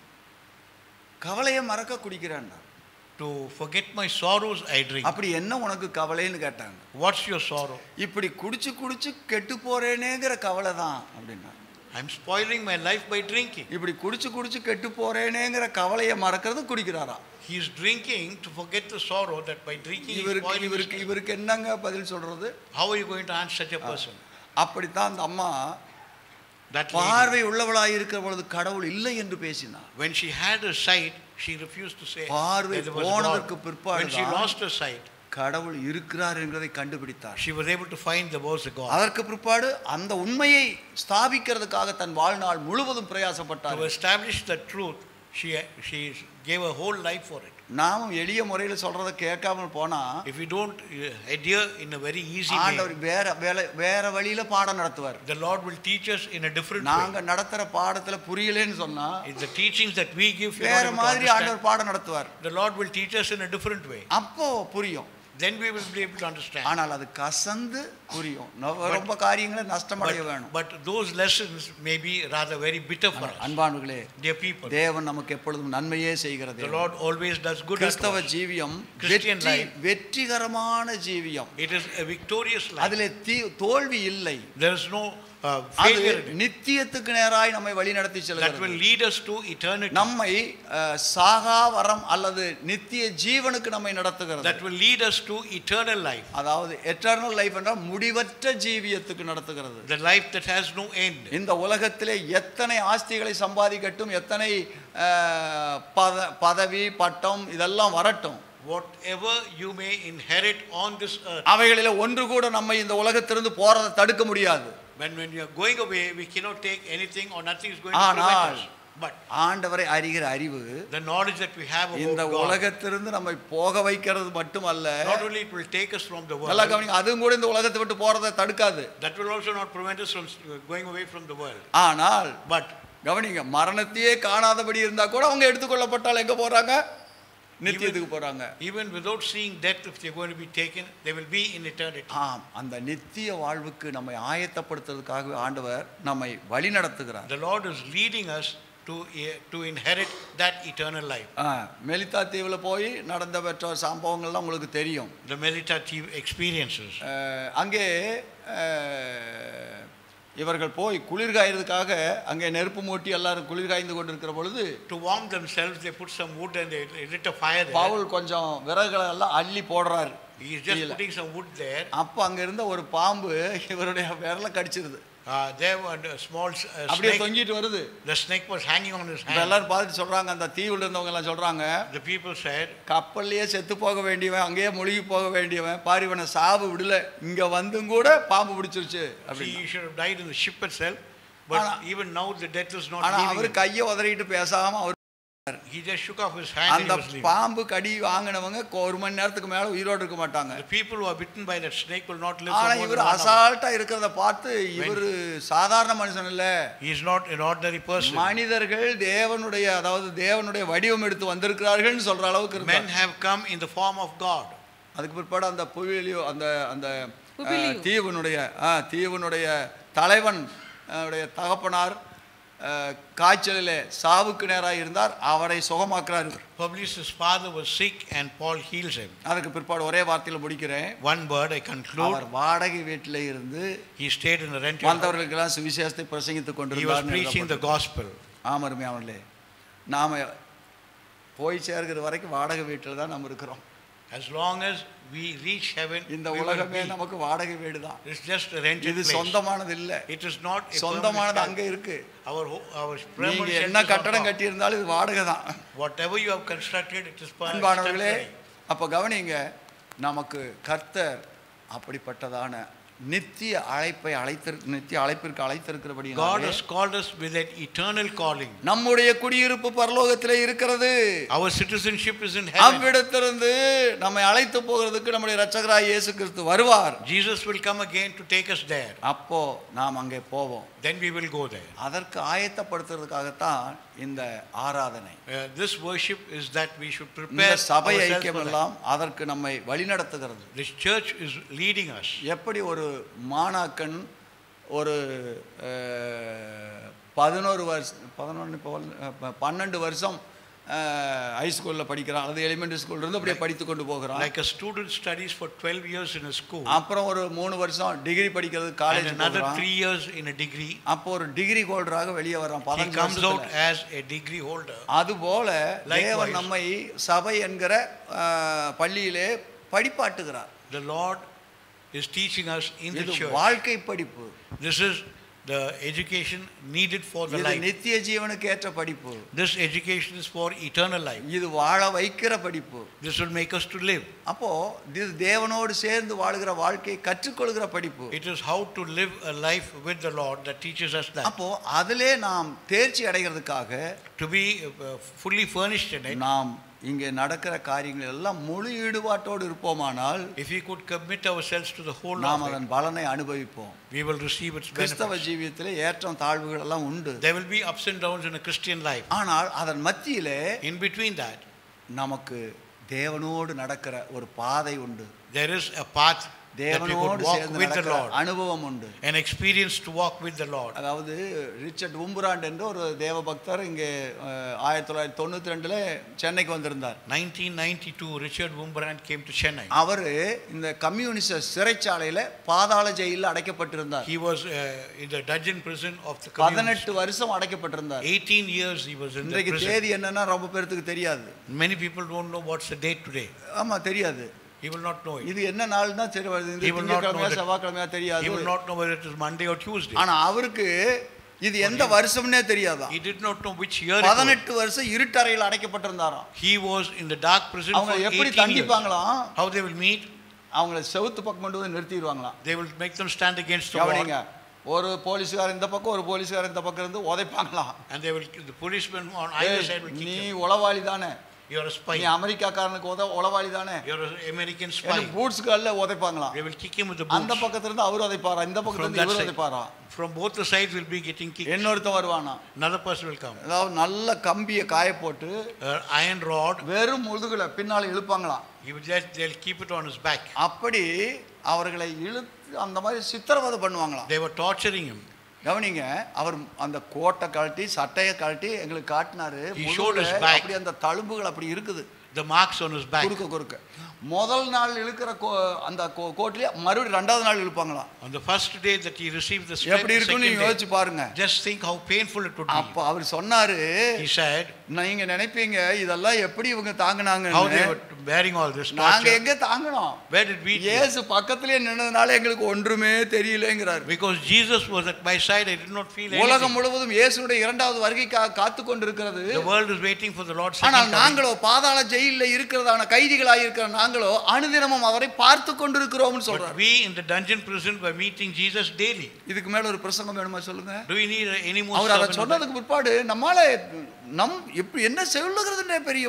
கவலையை மறக்க குடிக்கிறேன்னா To forget my sorrows, I drink. அப்படி என்ன உனக்கு கவலைன்னு கேட்டாங்க What's your sorrow? இப்படி குடிச்சு குடிச்சு கெட்டு போறேனேங்கிற கவலை தான் அப்படின்னா I'm spoiling my life by drinking. இப்படி குடிச்சு குடிச்சு கெட்டு போறேனேங்கிற கவலையை மறக்கிறது குடிக்கிறாரா drinking to forget the sorrow that by drinking he is இவருக்கு இவருக்கு. இவருக்கு என்னங்க பதில் சொல்றது are you going to answer such a person? அப்படித்தான் அந்த அம்மா பார்வை உள்ளவளாய் இருக்கிற பொழுது கடவுள் இல்லை என்று பேசினார் when she had her sight, she refused to say பார்வை போனதற்கு. பிற்பாடு When she lost her sight, கடவுள் இருக்கிறார் என்பதை கண்டுபிடித்தார் she was able to find there was God. அதற்கு பிற்பாடு அந்த உண்மையை ஸ்தாபிக்கிறதுக்காக தன் வாழ்நாள் முழுவதும் பிரயாசப்பட்டார் To establish the truth, she, she gave her whole life for it. நாமும் எளிய முறையில் சொல்றதை கேட்காமல் போனா If we don't uh, adhere in a very easy ஆண்டவர் வேற வேலை வேற வழியில பாடம் நடத்துவார் the Lord will teach us in a different நாங்க way. நடத்துற பாடத்துல புரியலன்னு சொன்னா If the teachings that we give, you வேற மாதிரி ஆண்டவர் பாடம் நடத்துவார் Lord will teach us in a different way. அப்போ புரியும் Then we will be able to understand. ஆனால் அது கசந்து புரியும் நொ- ரொம்ப காரியங்களை நஷ்டமடைய வேணும் those lessons may be rather very bitter for us. அன்பானவர்களே Dear people, தேவன் நமக்கு எப்பொழுதும் நன்மையே செய்கிறது always does good unto கிறிஸ்தவ. ஜீவியம் வெற்றி life. வெற்றிகரமான ஜீவியம் It is a victorious life. அதிலே தோல்வி இல்லை uh, failure in it. நித்தியத்துக்கு நேராய் நம்மை வழிநடத்தி That செல்கிறது. நம்மை அஹ், சாகா வரம் அல்லது நித்திய ஜீவனுக்கு நம்மை நடத்துகிறது lead us to eternal life. அதாவது எட்டர்னல் லைஃப் என்றால் முடிவற்ற ஜீவியத்துக்கு நடத்துகிறது The life that has no end. இந்த உலகத்திலே எத்தனை ஆஸ்திகளை சம்பாதிக்கட்டும் எத்தனை பதவி பட்டம் இதெல்லாம் வரட்டும் Whatever you may inherit on this earth, அவைகளிலே ஒன்று கூட நம்மை இந்த உலகத்திலிருந்து போறதை தடுக்க முடியாது when, when you are going away, we cannot take anything or nothing is going to prevent us. But ஆண்டவரை அறிகிற அறிவு the knowledge that we have இந்த about உலகத்திலிருந்து நம்மை போக வைக்கிறது மட்டுமல்ல not only it will take us from the நல்லா world, கவனிங்க அதுவும் கூட இந்த உலகத்தை விட்டு போறதை தடுக்காது that will also not prevent us from going away from the world. ஆனால் But கவனிங்க மரணத்தையே காணாதபடி இருந்தா கூட அவங்க எடுத்துக்கொள்ளப்பட்டால் எங்க போறாங்க நித்தியத்துக்கு போறாங்க even without seeing death, if they're going to be taken, they will be in eternity. ஆம் அந்த நித்திய வாழ்வுக்கு நம்மை ஆயத்தப்படுத்துறதுக்காகவே ஆண்டவர் நம்மை வழி நடத்துகிறார் The Lord is leading us to, to inherit that eternal life. ஆ, மெலித்தா தீவில் போய் நடந்த பெற்ற சம்பவங்கள்லாம் உங்களுக்கு தெரியும் The meditative experiences. அஹ், அங்கே இவர்கள் போய் குளிர் காயறதுக்காக அங்கே நெருப்பு மூட்டி எல்லாரும் குளிர் காய்ந்து கொண்டிருக்கிற பொழுது To warm themselves, they put some wood and they lit a fire there. Pavul கொஞ்சம் விறகுகளை எல்லாம் அள்ளி போடுறாரு just கீழே. putting some wood there. அப்போ அங்க இருந்த ஒரு பாம்பு இவருடைய விரலை கடிச்சிருது Uh, uh, அப்படியே. தொங்கிட்டு வருது The snake was hanging on his இப்ப hand. எல்லாரும் பார்த்துட்டு சொல்றாங்க அந்த தீவுல இருந்தவங்க எல்லாம் சொல்றாங்க The people said, கப்பல்லையே செத்து போக வேண்டியவன் அங்கேயே முழுகி போக வேண்டியவன் பாரு இவனை சாவு விடல இங்க வந்தும் கூட பாம்பு பிடிச்சிருச்சு அப்படின்னு he should have died in the ship itself. But even now the death is not ஆனா leaving. அவர். கையை உதறிட்டு பேசாம அவர் அந்த. பாம்பு கடி வாங்கினவங்க ஒரு மணி நேரத்துக்கு மேல உயிரோடு இருக்க மாட்டாங்க The people who are bitten by that snake will not live ஆனா இவர். அசால்ட்டா இருக்கிறத பார்த்து இவர் சாதாரண மனுஷன் இல்ல He is not an ordinary person. மனிதர்கள் தேவனுடைய அதாவது தேவனுடைய வடிவம் எடுத்து வந்திருக்கிறார்கள்னு சொல்ற அளவுக்கு Men have come in the form of God. அதுக்கு பிற்பாடு அந்த புவியிலையோ அந்த அந்த தீவினுடைய ஆ, தீவினுடைய தலைவன் தகப்பனார் காய்ச்சலிலே சாவுக்கு நேராக இருந்தார் அவரை சுகமாக்குறார் இவர். Publius' father was sick and Paul heals him. அதுக்கு பிற்பாடு ஒரே வார்த்தையில் முடிக்கிறேன் One word I conclude. அவர் வாடகை வீட்டில் இருந்து in a rented house. வந்தவர்களுக்கெல்லாம் சுவிசேஷத்தை பிரசங்கித்துக் He was preaching the கொண்டிருந்தார் gospel. ஆமருமே அவர்களே நாம போய் சேர்கிற வரைக்கும் வாடகை வீட்டில் தான் நம்ம இருக்கிறோம் As long as we reach heaven, இந்த உலகமே. நமக்கு வாடகை வீடு தான் It's just a rented இது. சொந்தமானது இல்ல It is not a சொந்தமானது அங்க இருக்கு structure. Our, நீங்க என்ன கட்டடம். கட்டி இருந்தாலும் இது வாடகை தான் Whatever you have constructed, it is per- அன்பானவர்களே. அப்ப கவனிங்க நமக்கு கர்த்தர் அப்படிப்பட்டதான நித்திய அழைப்பை அழைத்திரு நித்திய அழைப்பிற்கு அழைத்திருக்கிறபடி God has called us with an eternal calling. நம்முடைய குடியிருப்பு பரலோகத்திலே இருக்கிறது Our citizenship is in heaven. அவ்விடத்திலிருந்து நம்மை அழைத்து போகிறதுக்கு நம்முடைய இரட்சகராய் இயேசு கிறிஸ்து வருவார் Jesus will come again to take us there. அப்போ நாம் அங்கே போவோம் Then we will go there. அதற்கு ஆயத்தப்படுத்துறதுக்காகத்தான் இந்த ஆராதனை Uh, this worship is that we should இந்த prepare சபை ஐக்கியம். எல்லாம் அதற்கு நம்மை வழிநடத்துகிறது This church is leading us. எப்படி ஒரு மாணாக்கன் ஒரு அஹ், பதினோரு வருஷம் பதினொன்று பன்னெண்டு வருஷம் ஹைஸ்கூலில் படிக்கிறான் அல்லது எலிமெண்ட்ரி ஸ்கூல்ல இருந்து அப்படியே படித்து கொண்டு போகிறான் student studies for 12 years in a school அப்புறம் ஒரு மூணு வருஷம் டிகிரி படிக்கிறது college another years in a degree. அப்போ ஒரு டிகிரி ஹோல்டராக வெளியே பதினஞ்சு comes out வருஷத்துல. as a degree holder. அதுபோல. தேவன் நம்மை சபை என்கிற பள்ளியிலே படிப்பாட்டுகிறார் teaching us in the இது church. வாழ்க்கை படிப்பு This is the education needed for the life. நித்திய ஜீவனுக்கு ஏற்ற படிப்பு This education is for eternal life. இது வாழ வைக்கிற படிப்பு This will make us to live. அப்போ இது தேவனோடு சேர்ந்து வாழுகிற வாழ்க்கையை கற்றுக்கொள்கிற படிப்பு It is how to live a life with the Lord that teaches us that. அப்போ அதிலே நாம் தேர்ச்சி அடைகிறதுக்காக To be uh, fully furnished in it, நாம் இங்கே நடக்கிற காரியங்கள் எல்லாம் முழு ஈடுபாட்டோடு இருப்போமானால் if we could commit ourselves to the whole நாம் of it, அதன் பலனை அனுபவிப்போம் we will receive its கிறிஸ்தவ. ஜீவியத்திலே ஏற்றம் தாழ்வுகள் எல்லாம் உண்டு There will be ups and downs in a Christian life. ஆனால் அதன் மத்தியிலே In between that, நமக்கு தேவனோடு நடக்கிற ஒரு பாதை உண்டு there is a path தேவனோடு சேர்ந்து நடக்கிற. அனுபவம் உண்டு An experience to walk with the Lord. அதாவது ரிச்சர்ட் உம்புராண்ட் என்று ஒரு தேவ பக்தர் இங்கே அஹ், ஆயிரத்தி தொள்ளாயிரத்தி தொண்ணூற்றி ரெண்டில் சென்னைக்கு வந்திருந்தார் 1992, Richard Wurmbrand came to Chennai. அவர் இந்த கம்யூனிஸ்ட் சிறைச்சாலையில் பாதாள ஜெயிலில் அடைக்கப்பட்டிருந்தார் He was uh, in the dungeon prison of the வருஷம் அடைக்கப்பட்டிருந்தார் 18 years he was in the இன்றைக்கு. தேதி என்னன்னா ரொம்ப பேர்த்துக்கு தெரியாது Many people don't know what's the date today. ஆமா தெரியாது He will not know it. இது என்ன நாள் தான் சரி வருது இந்த He திங்கட்கிழமையா செவ்வாய்க்கிழமையா He தெரியாது will not know whether it is Monday or Tuesday. ஆனா அவருக்கு இது எந்த வருஷம்னே தெரியாதான் He did not know which year it was. பதினெட்டு வருஷம் இருட்டறையில் அடைக்கப்பட்டிருந்தாராம் He was in the dark prison அவங்க எப்படி 18. தண்டிப்பாங்களாம் How they will meet? அவங்கள செவுத்து பக்கம் கொண்டு வந்து நிறுத்திடுவாங்களாம் They will make them stand against the wall. ஒரு போலீஸ்காரன் இந்த பக்கம் ஒரு போலீஸ்காரன் இந்த பக்கம் இருந்து உதைப்பாங்களாம் And they will, the policemen on either ஏய், side will kick நீ. உளவாளி தானே You're a நீ spy. அமெரிக்காக்காரனுக்கு உத உளவாளி தானே You're an American spy. Boots கால்ல உதைப்பாங்களாம் They will kick him with the அந்த boots. பக்கத்துல இருந்து அவர் உதைப்பாரா இந்த பக்கத்துல இருந்து இவர். உதைப்பாரா From both the sides will be getting kicked. இன்னொருத்தன் வருவானா Another person will come. அதாவது நல்ல கம்பியை காய போட்டு iron rod, வெறும் முதுகுல பின்னால இழுப்பாங்களாம் he will just, they'll keep it on his back. அப்படி அவர்களை இழுத்து அந்த மாதிரி சித்திரவதை பண்ணுவாங்களாம் They were torturing him. கவனிங்க அவர் அந்த கோட்டை கழட்டி சட்டையை கழட்டி எங்களுக்கு காட்டினாரு. அப்படி அந்த தழும்புகள் அப்படி இருக்குது The marks on his back. குறுக்க குறுக்க முதல் நாள் இழுக்கிற கோ அந்த கோ- கோட்லயே மறுபடியும் ரெண்டாவது நாள் இழுப்பாங்களாம் On the first day that he received the எப்படி இருக்குன்னு யோசிச்சு பாருங்க just think how painful it would be. அப்ப அவர் சொன்னாரு He said, நீங்க நினைப்பீங்க இதெல்லாம் எப்படி இவங்க தாங்குனாங்க bearing all this நாங்க. எங்க தாங்கணும் Where did we? இயேசு பக்கத்திலே நின்னதுனால எங்களுக்கு ஒன்றுமே தெரியலங்கிறார் Because Jesus was at my side, I did not feel உலகம். முழுவதும் இயேசுடைய இரண்டாவது வருகைக்காக காத்து கொண்டிருக்கிறது The world is waiting for the Lord's ஆனால். நாங்களோ பாதாள ஜெயிலில் இருக்கிறதான கைதிகளாக இருக்கிற நாங்களோ அனுதினமும் அவரை பார்த்து கொண்டிருக்கிறோம்னு சொல்றாரு we in the dungeon prison were meeting Jesus daily. இதுக்கு மேல ஒரு பிரசங்கம் வேணுமா சொல்லுங்க Do we need any more அவர்? சொன்னதுக்கு பிற்பாடு நம்மால நம் எப்படி என்ன சொல்லுகிறதுனே பெரிய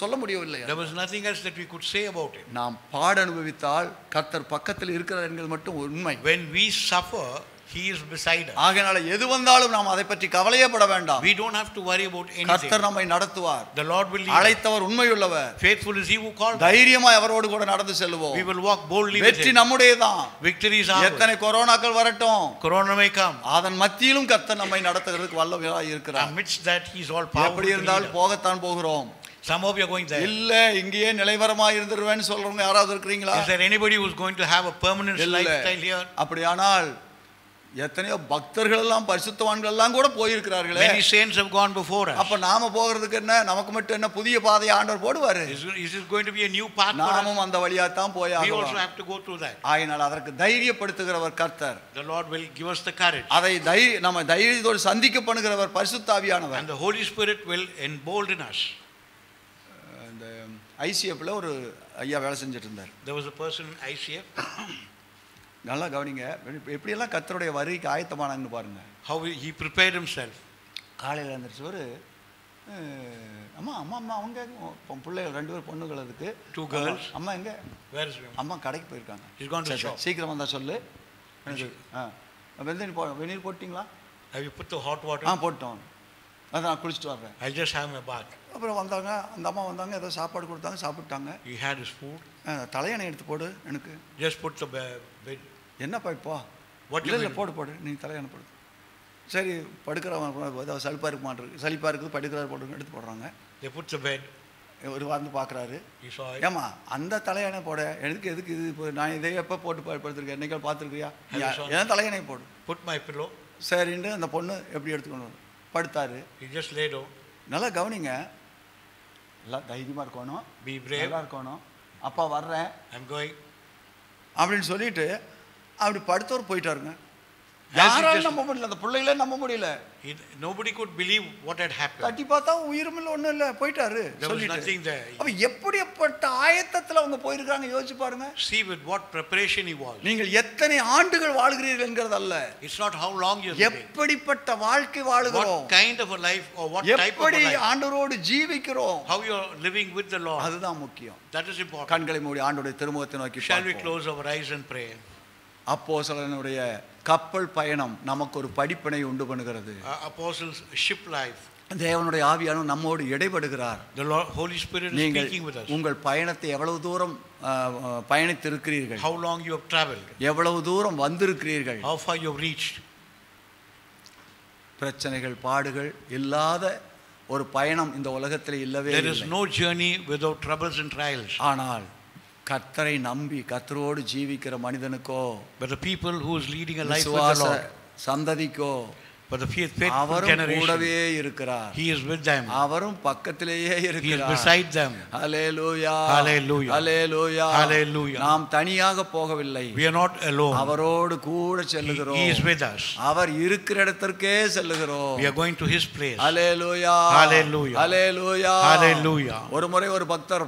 சொல்ல முடியவில்லை There was nothing else that we could say about it. நாம் பாட அனுபவித்தால் கர்த்தர் பக்கத்தில் இருக்கிறார் என்பது மட்டும் உண்மை When we suffer, He is beside us. ஆகையினால எது வந்தாலும் நாம் அதை பற்றி கவலையே பட வேண்டாம் We don't have to worry about anything. கர்த்தர் நம்மை நடத்துவார் The Lord will lead us. அழைத்தவர் உண்மையுள்ளவர் Faithful is He who called us. தைரியமாய் அவரோடு கூட நடந்து செல்லுவோம் We will walk boldly with வெற்றி. நம்முடையதான் Victory is ours. எத்தனை கொரோனாக்கள் வரட்டும் Corona may come. அதன் மத்தியிலும் கர்த்தர் நம்மை நடத்துகிறதுக்கு வல்லவராய் இருக்கிறார் Amidst that, He is all powerful. எப்படி to lead இருந்தாலும் us. போகத்தான் போகிறோம் Some of you are going there. இல்ல இங்கேயே நிலைவரமா இருந்துருவேன்னு சொல்றவங்க யாராவது இருக்கிறீங்களா Is there anybody who is going to have a permanent இல்ல lifestyle here? அப்படியானால் எத்தனையோ பக்தர்கள் எல்லாம் பரிசுத்தவான்கள் எல்லாம் கூட போயிருக்கிறார்களே Many saints have gone before us. அப்ப நாம போகிறதுக்கு என்ன நமக்கு மட்டும் என்ன புதிய பாதையை ஆண்டவர் போடுவாரு Is, is going to be a new path? நாமும் அந்த வழியா தான் போய் We also ஆகணும் have to go through that. ஆகினால் அதற்கு தைரியப்படுத்துகிறவர் கர்த்தர் The Lord will give us the courage. அதை தை நம்ம தைரியத்தோடு சந்திக்க பண்ணுகிறவர் பரிசுத்தாவியானவர் And the Holy Spirit will embolden us. இந்த ஐசிஎஃப்ல ஒரு ஐயா வேலை செஞ்சுட்டு இருந்தார் There was a person in ICF, நல்லா கவனிங்க எப்படியெல்லாம் கர்த்தருடைய வருகைக்கு ஆயத்தமானாங்கன்னு பாருங்க how he he prepared himself. காலையில் எழுந்திரிச்சவர் அம்மா அம்மா அம்மா அவங்க பிள்ளைகள் ரெண்டு பேர் பொண்ணுகள் அதுக்கு Two girls. அம்மா, எங்க he? அம்மா கடைக்கு போயிருக்காங்க He's gone to சரி, shop. சரி, சீக்கிரம் வந்தா சொல்லு ஆ வெந்தனி போ வெந்நீர் போட்டிங்களா Have you put the hot water? ஆ போட்டோம் அதான் நான் குளிச்சுட்டு வர்றேன் I'll just have my bath. அப்புறம் வந்தாங்க அந்த அம்மா வந்தாங்க ஏதோ சாப்பாடு கொடுத்தாங்க சாப்பிட்டாங்க He had his food. தலையணை எடுத்து போடு எனக்கு. Just put the be- bed. என்னப்பா இப்போ? இல்லை இல்லை போடு போடு. நீ தலையணை போடு. சரி படுக்கிறவன் சளிப்பாக இருக்க மாட்டிருக்கு சளிப்பாக இருக்குது படுக்கிறார் போடுங்க எடுத்து போடுறாங்க. They put the bed. ஒரு வந்து பார்க்குறாரு. ஏமா அந்த தலையணை போட. எதுக்கு எதுக்கு இது இப்போ நான் இதை எப்போ போட்டு பா- படுத்திருக்கேன்? என்னைக்கால் பார்த்துருக்கியா? ஏன் தலையணை போடு. Put my pillow. சரின்ட்டு அந்த பொண்ணு எப்படி எடுத்துக்கொண்டு வந்து படுத்தாரு. Lay down. நல்லா கவனிங்க. எல்லாம் தைரியமாக இருக்கணும். Brave. நல்லா இருக்கணும். அப்பா வர்றேன். Going. அப்படின்னு சொல்லிட்டு அப்படி படுத்தவர் போயிட்டாருங்க. யாராலும் நம்ப முடியல அந்த பிள்ளைகளே நம்ப முடியல. Nobody could believe what had happened. தட்டி பார்த்தா உயிரும் இல்லை ஒன்றும் இல்லை போயிட்டாரு சொல்லிட்டு. அப்ப எப்படிப்பட்ட ஆயத்தத்தில் அவங்க போயிருக்காங்க யோசிச்சு பாருங்க See with what preparation he was. நீங்கள் எத்தனை ஆண்டுகள் வாழ்கிறீர்கள் என்கிறது அல்ல It's not how long living. எப்படிப்பட்ட வாழ்க்கை வாழுகிறோம் What kind of a life or what type of a எப்படி life. ஆண்டவரோடு ஜீவிக்கிறோம் How you're living with the Lord. அதுதான் முக்கியம் That is important. கண்களை மூடி ஆண்டோடைய திருமுகத்தை நோக்கி Shall we close our eyes and pray? அப்போஸ்தலனுடைய கப்பல் பயணம் நமக்கு ஒரு படிப்பினை உண்டு பண்ணுகிறது. Apostles' ship life. தேவனுடைய ஆவியானவர் நம்மோடு இடைபடுகிறார். Is நீங்கள். உங்கள் பயணத்தை எவ்வளவு தூரம் பயணித்திருக்கிறீர்கள்? How long you have traveled, எவ்வளவு தூரம் வந்திருக்கிறீர்கள்? How far you have reached. பிரச்சனைகள் பாடுகள் இல்லாத ஒரு பயணம் இந்த உலகத்தில் இல்லவே There is இல்லை. no journey without troubles and trials. ஆனால் கர்த்தரை நம்பி கர்த்தரோடு ஜீவிக்கிற மனிதனுக்கோ But the people who is leading a life with the விசுவாச Lord, சந்ததிக்கோ but the faith- faithful அவரும் generation, கூடவே இருக்கிறார் He is with them. அவரும் பக்கத்திலேயே He is இருக்கிறார் beside them. ஹalleluya Hallelujah. ஹalleluya Hallelujah. நாம் தனியாக போகவில்லை We are not alone. அவரோடு கூட செல்லுகிறோம் he is with us. அவர் இருக்கிற இடத்திற்கே செல்லுகிறோம் We are going to His place. Hallelujah Hallelujah. Hallelujah Hallelujah. ஒரு முறை ஒரு பக்தர்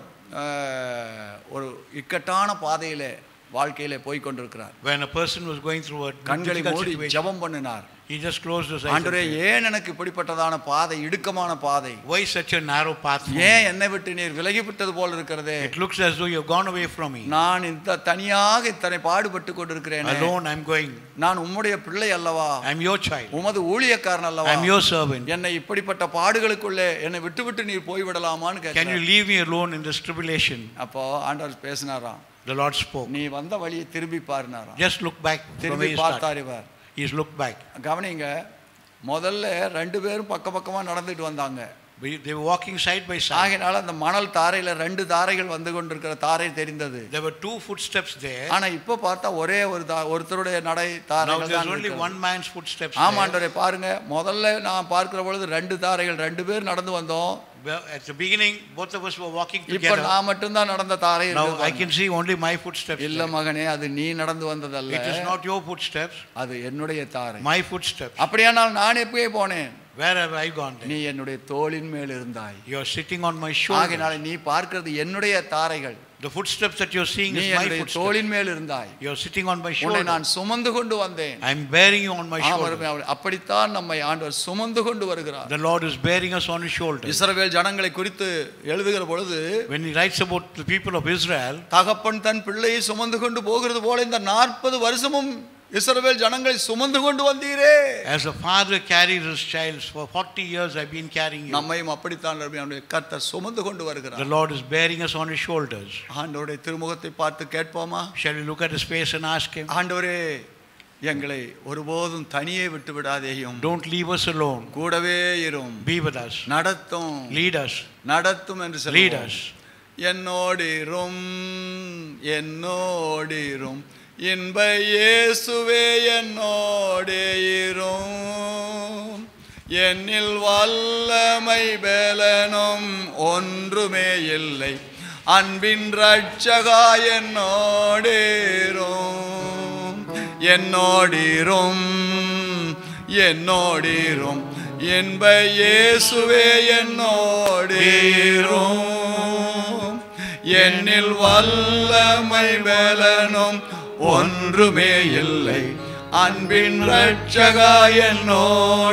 ஒரு இக்கட்டான பாதையிலே வாழ்க்கையிலே போய் கொண்டிருக்கிறார் When a person was going through a கண்களை difficult மூடி ஜெபம் பண்ணினார் he just closed his eyes. ஆண்டவரே. ஏன் எனக்கு இப்படிப்பட்டதான பாதை இடுக்கமான பாதை Why such a narrow path? ஏன் என்னை விட்டு நீர் விலகி விட்டது போல் இருக்கிறதே It looks as though you have gone away from me. நான் இந்த தனியாக இத்தனை பாடுபட்டு கொண்டிருக்கிறேன் Alone I'm going. நான் உம்முடைய பிள்ளை அல்லவா I'm your child. உமது ஊழியக்காரன் அல்லவா I'm your servant. என்னை இப்படிப்பட்ட பாடுகளுக்குள்ளே என்னை விட்டு விட்டு நீர் போய்விடலாமான்னு Can you leave me alone in this tribulation? அப்போ ஆண்டவர் பேசினாராம் The Lord spoke. நீ வந்த வழியை திரும்பி பாருனாராம் Just look back திரும்பி. பார்த்தார் இவர் இஸ் லுக் பேக் கவனிங்க முதல்ல ரெண்டு பேரும் பக்க பக்கமாக நடந்துட்டு வந்தாங்க. They were walking side by side. ஆகையினால அந்த மணல் தாரையில ரெண்டு தாரைகள் வந்து கொண்டிருக்கிற தாரை தெரிந்தது There were two footsteps there. ஆனா இப்ப பார்த்தா ஒரே ஒரு ஒருத்தருடைய நடை தாரைகள் there's தான் only one man's footsteps ஆமா there. ஆண்டவரே பாருங்க முதல்ல நான் பார்க்கிற பொழுது ரெண்டு தாரைகள் ரெண்டு பேர் நடந்து வந்தோம் at the beginning, both of us were walking இப்ப together. நான் மட்டும்தான் நடந்த தாரை Now I can see only my footsteps. இல்ல. மகனே அது நீ நடந்து வந்ததல்ல It is not your footsteps, அது என்னுடைய தாரை my footsteps. அப்படியானால் நான் எப்பயே போனேன் Where have I gone நீ then? என்னுடைய தோளின் மேல் இருந்தாய் You are sitting on my shoulder. ஆகையினால நீ பார்க்கிறது என்னுடைய தாரைகள் The footsteps that you're seeing நீ is my footsteps. தோளின் மேல் இருந்தாய் You're sitting on my உன்னை shoulder. நான் சுமந்து கொண்டு வந்தேன் I'm bearing you on my shoulder. அப்படித்தான் நம்மை ஆண்டவர் சுமந்து கொண்டு வருகிறார் The Lord is bearing us on his shoulder. இஸ்ரவேல் ஜனங்களை குறித்து எழுதுகிற பொழுது When he writes about the people of Israel, தகப்பன் தன் பிள்ளையை சுமந்து கொண்டு போகிறது போல இந்த நாற்பது வருஷமும் இஸ்ரவேல் ஜனங்களை சுமந்து கொண்டு வந்தீரே as a father carries his child, for 40 years I've been carrying you. நம்மையும் அப்படித்தான் நம்முடைய கர்த்தர் சுமந்து கொண்டு The வருகிறார் Lord is bearing us on his shoulders. ஆண்டவருடைய திருமுகத்தை பார்த்து கேட்போமா Shall we look at his face and ask him? ஆண்டவரே எங்களை ஒருபோதும் தனியே விட்டு விடாதேயும் Don't leave us alone. கூடவே இரும் Be with us. நடத்தும் Lead us. நடத்தும் என்று சொல்லுவோம் us. என்னோடிரும் என்னோடிரும் இன்ப இயேசுவே என்னோடே இரும். என்னில் வல்லமை பலனும் ஒன்றுமே இல்லை. அன்பின் ரட்சகா என்னோடிரும் என்னோடிரும் என்னோடிரும். என்ப இயேசுவே என்னோடிரும் என்னில் வல்லமை பலனும் ஒன்றுமே இல்லை. அன்பின் ரட்சகா என்னோடேரும்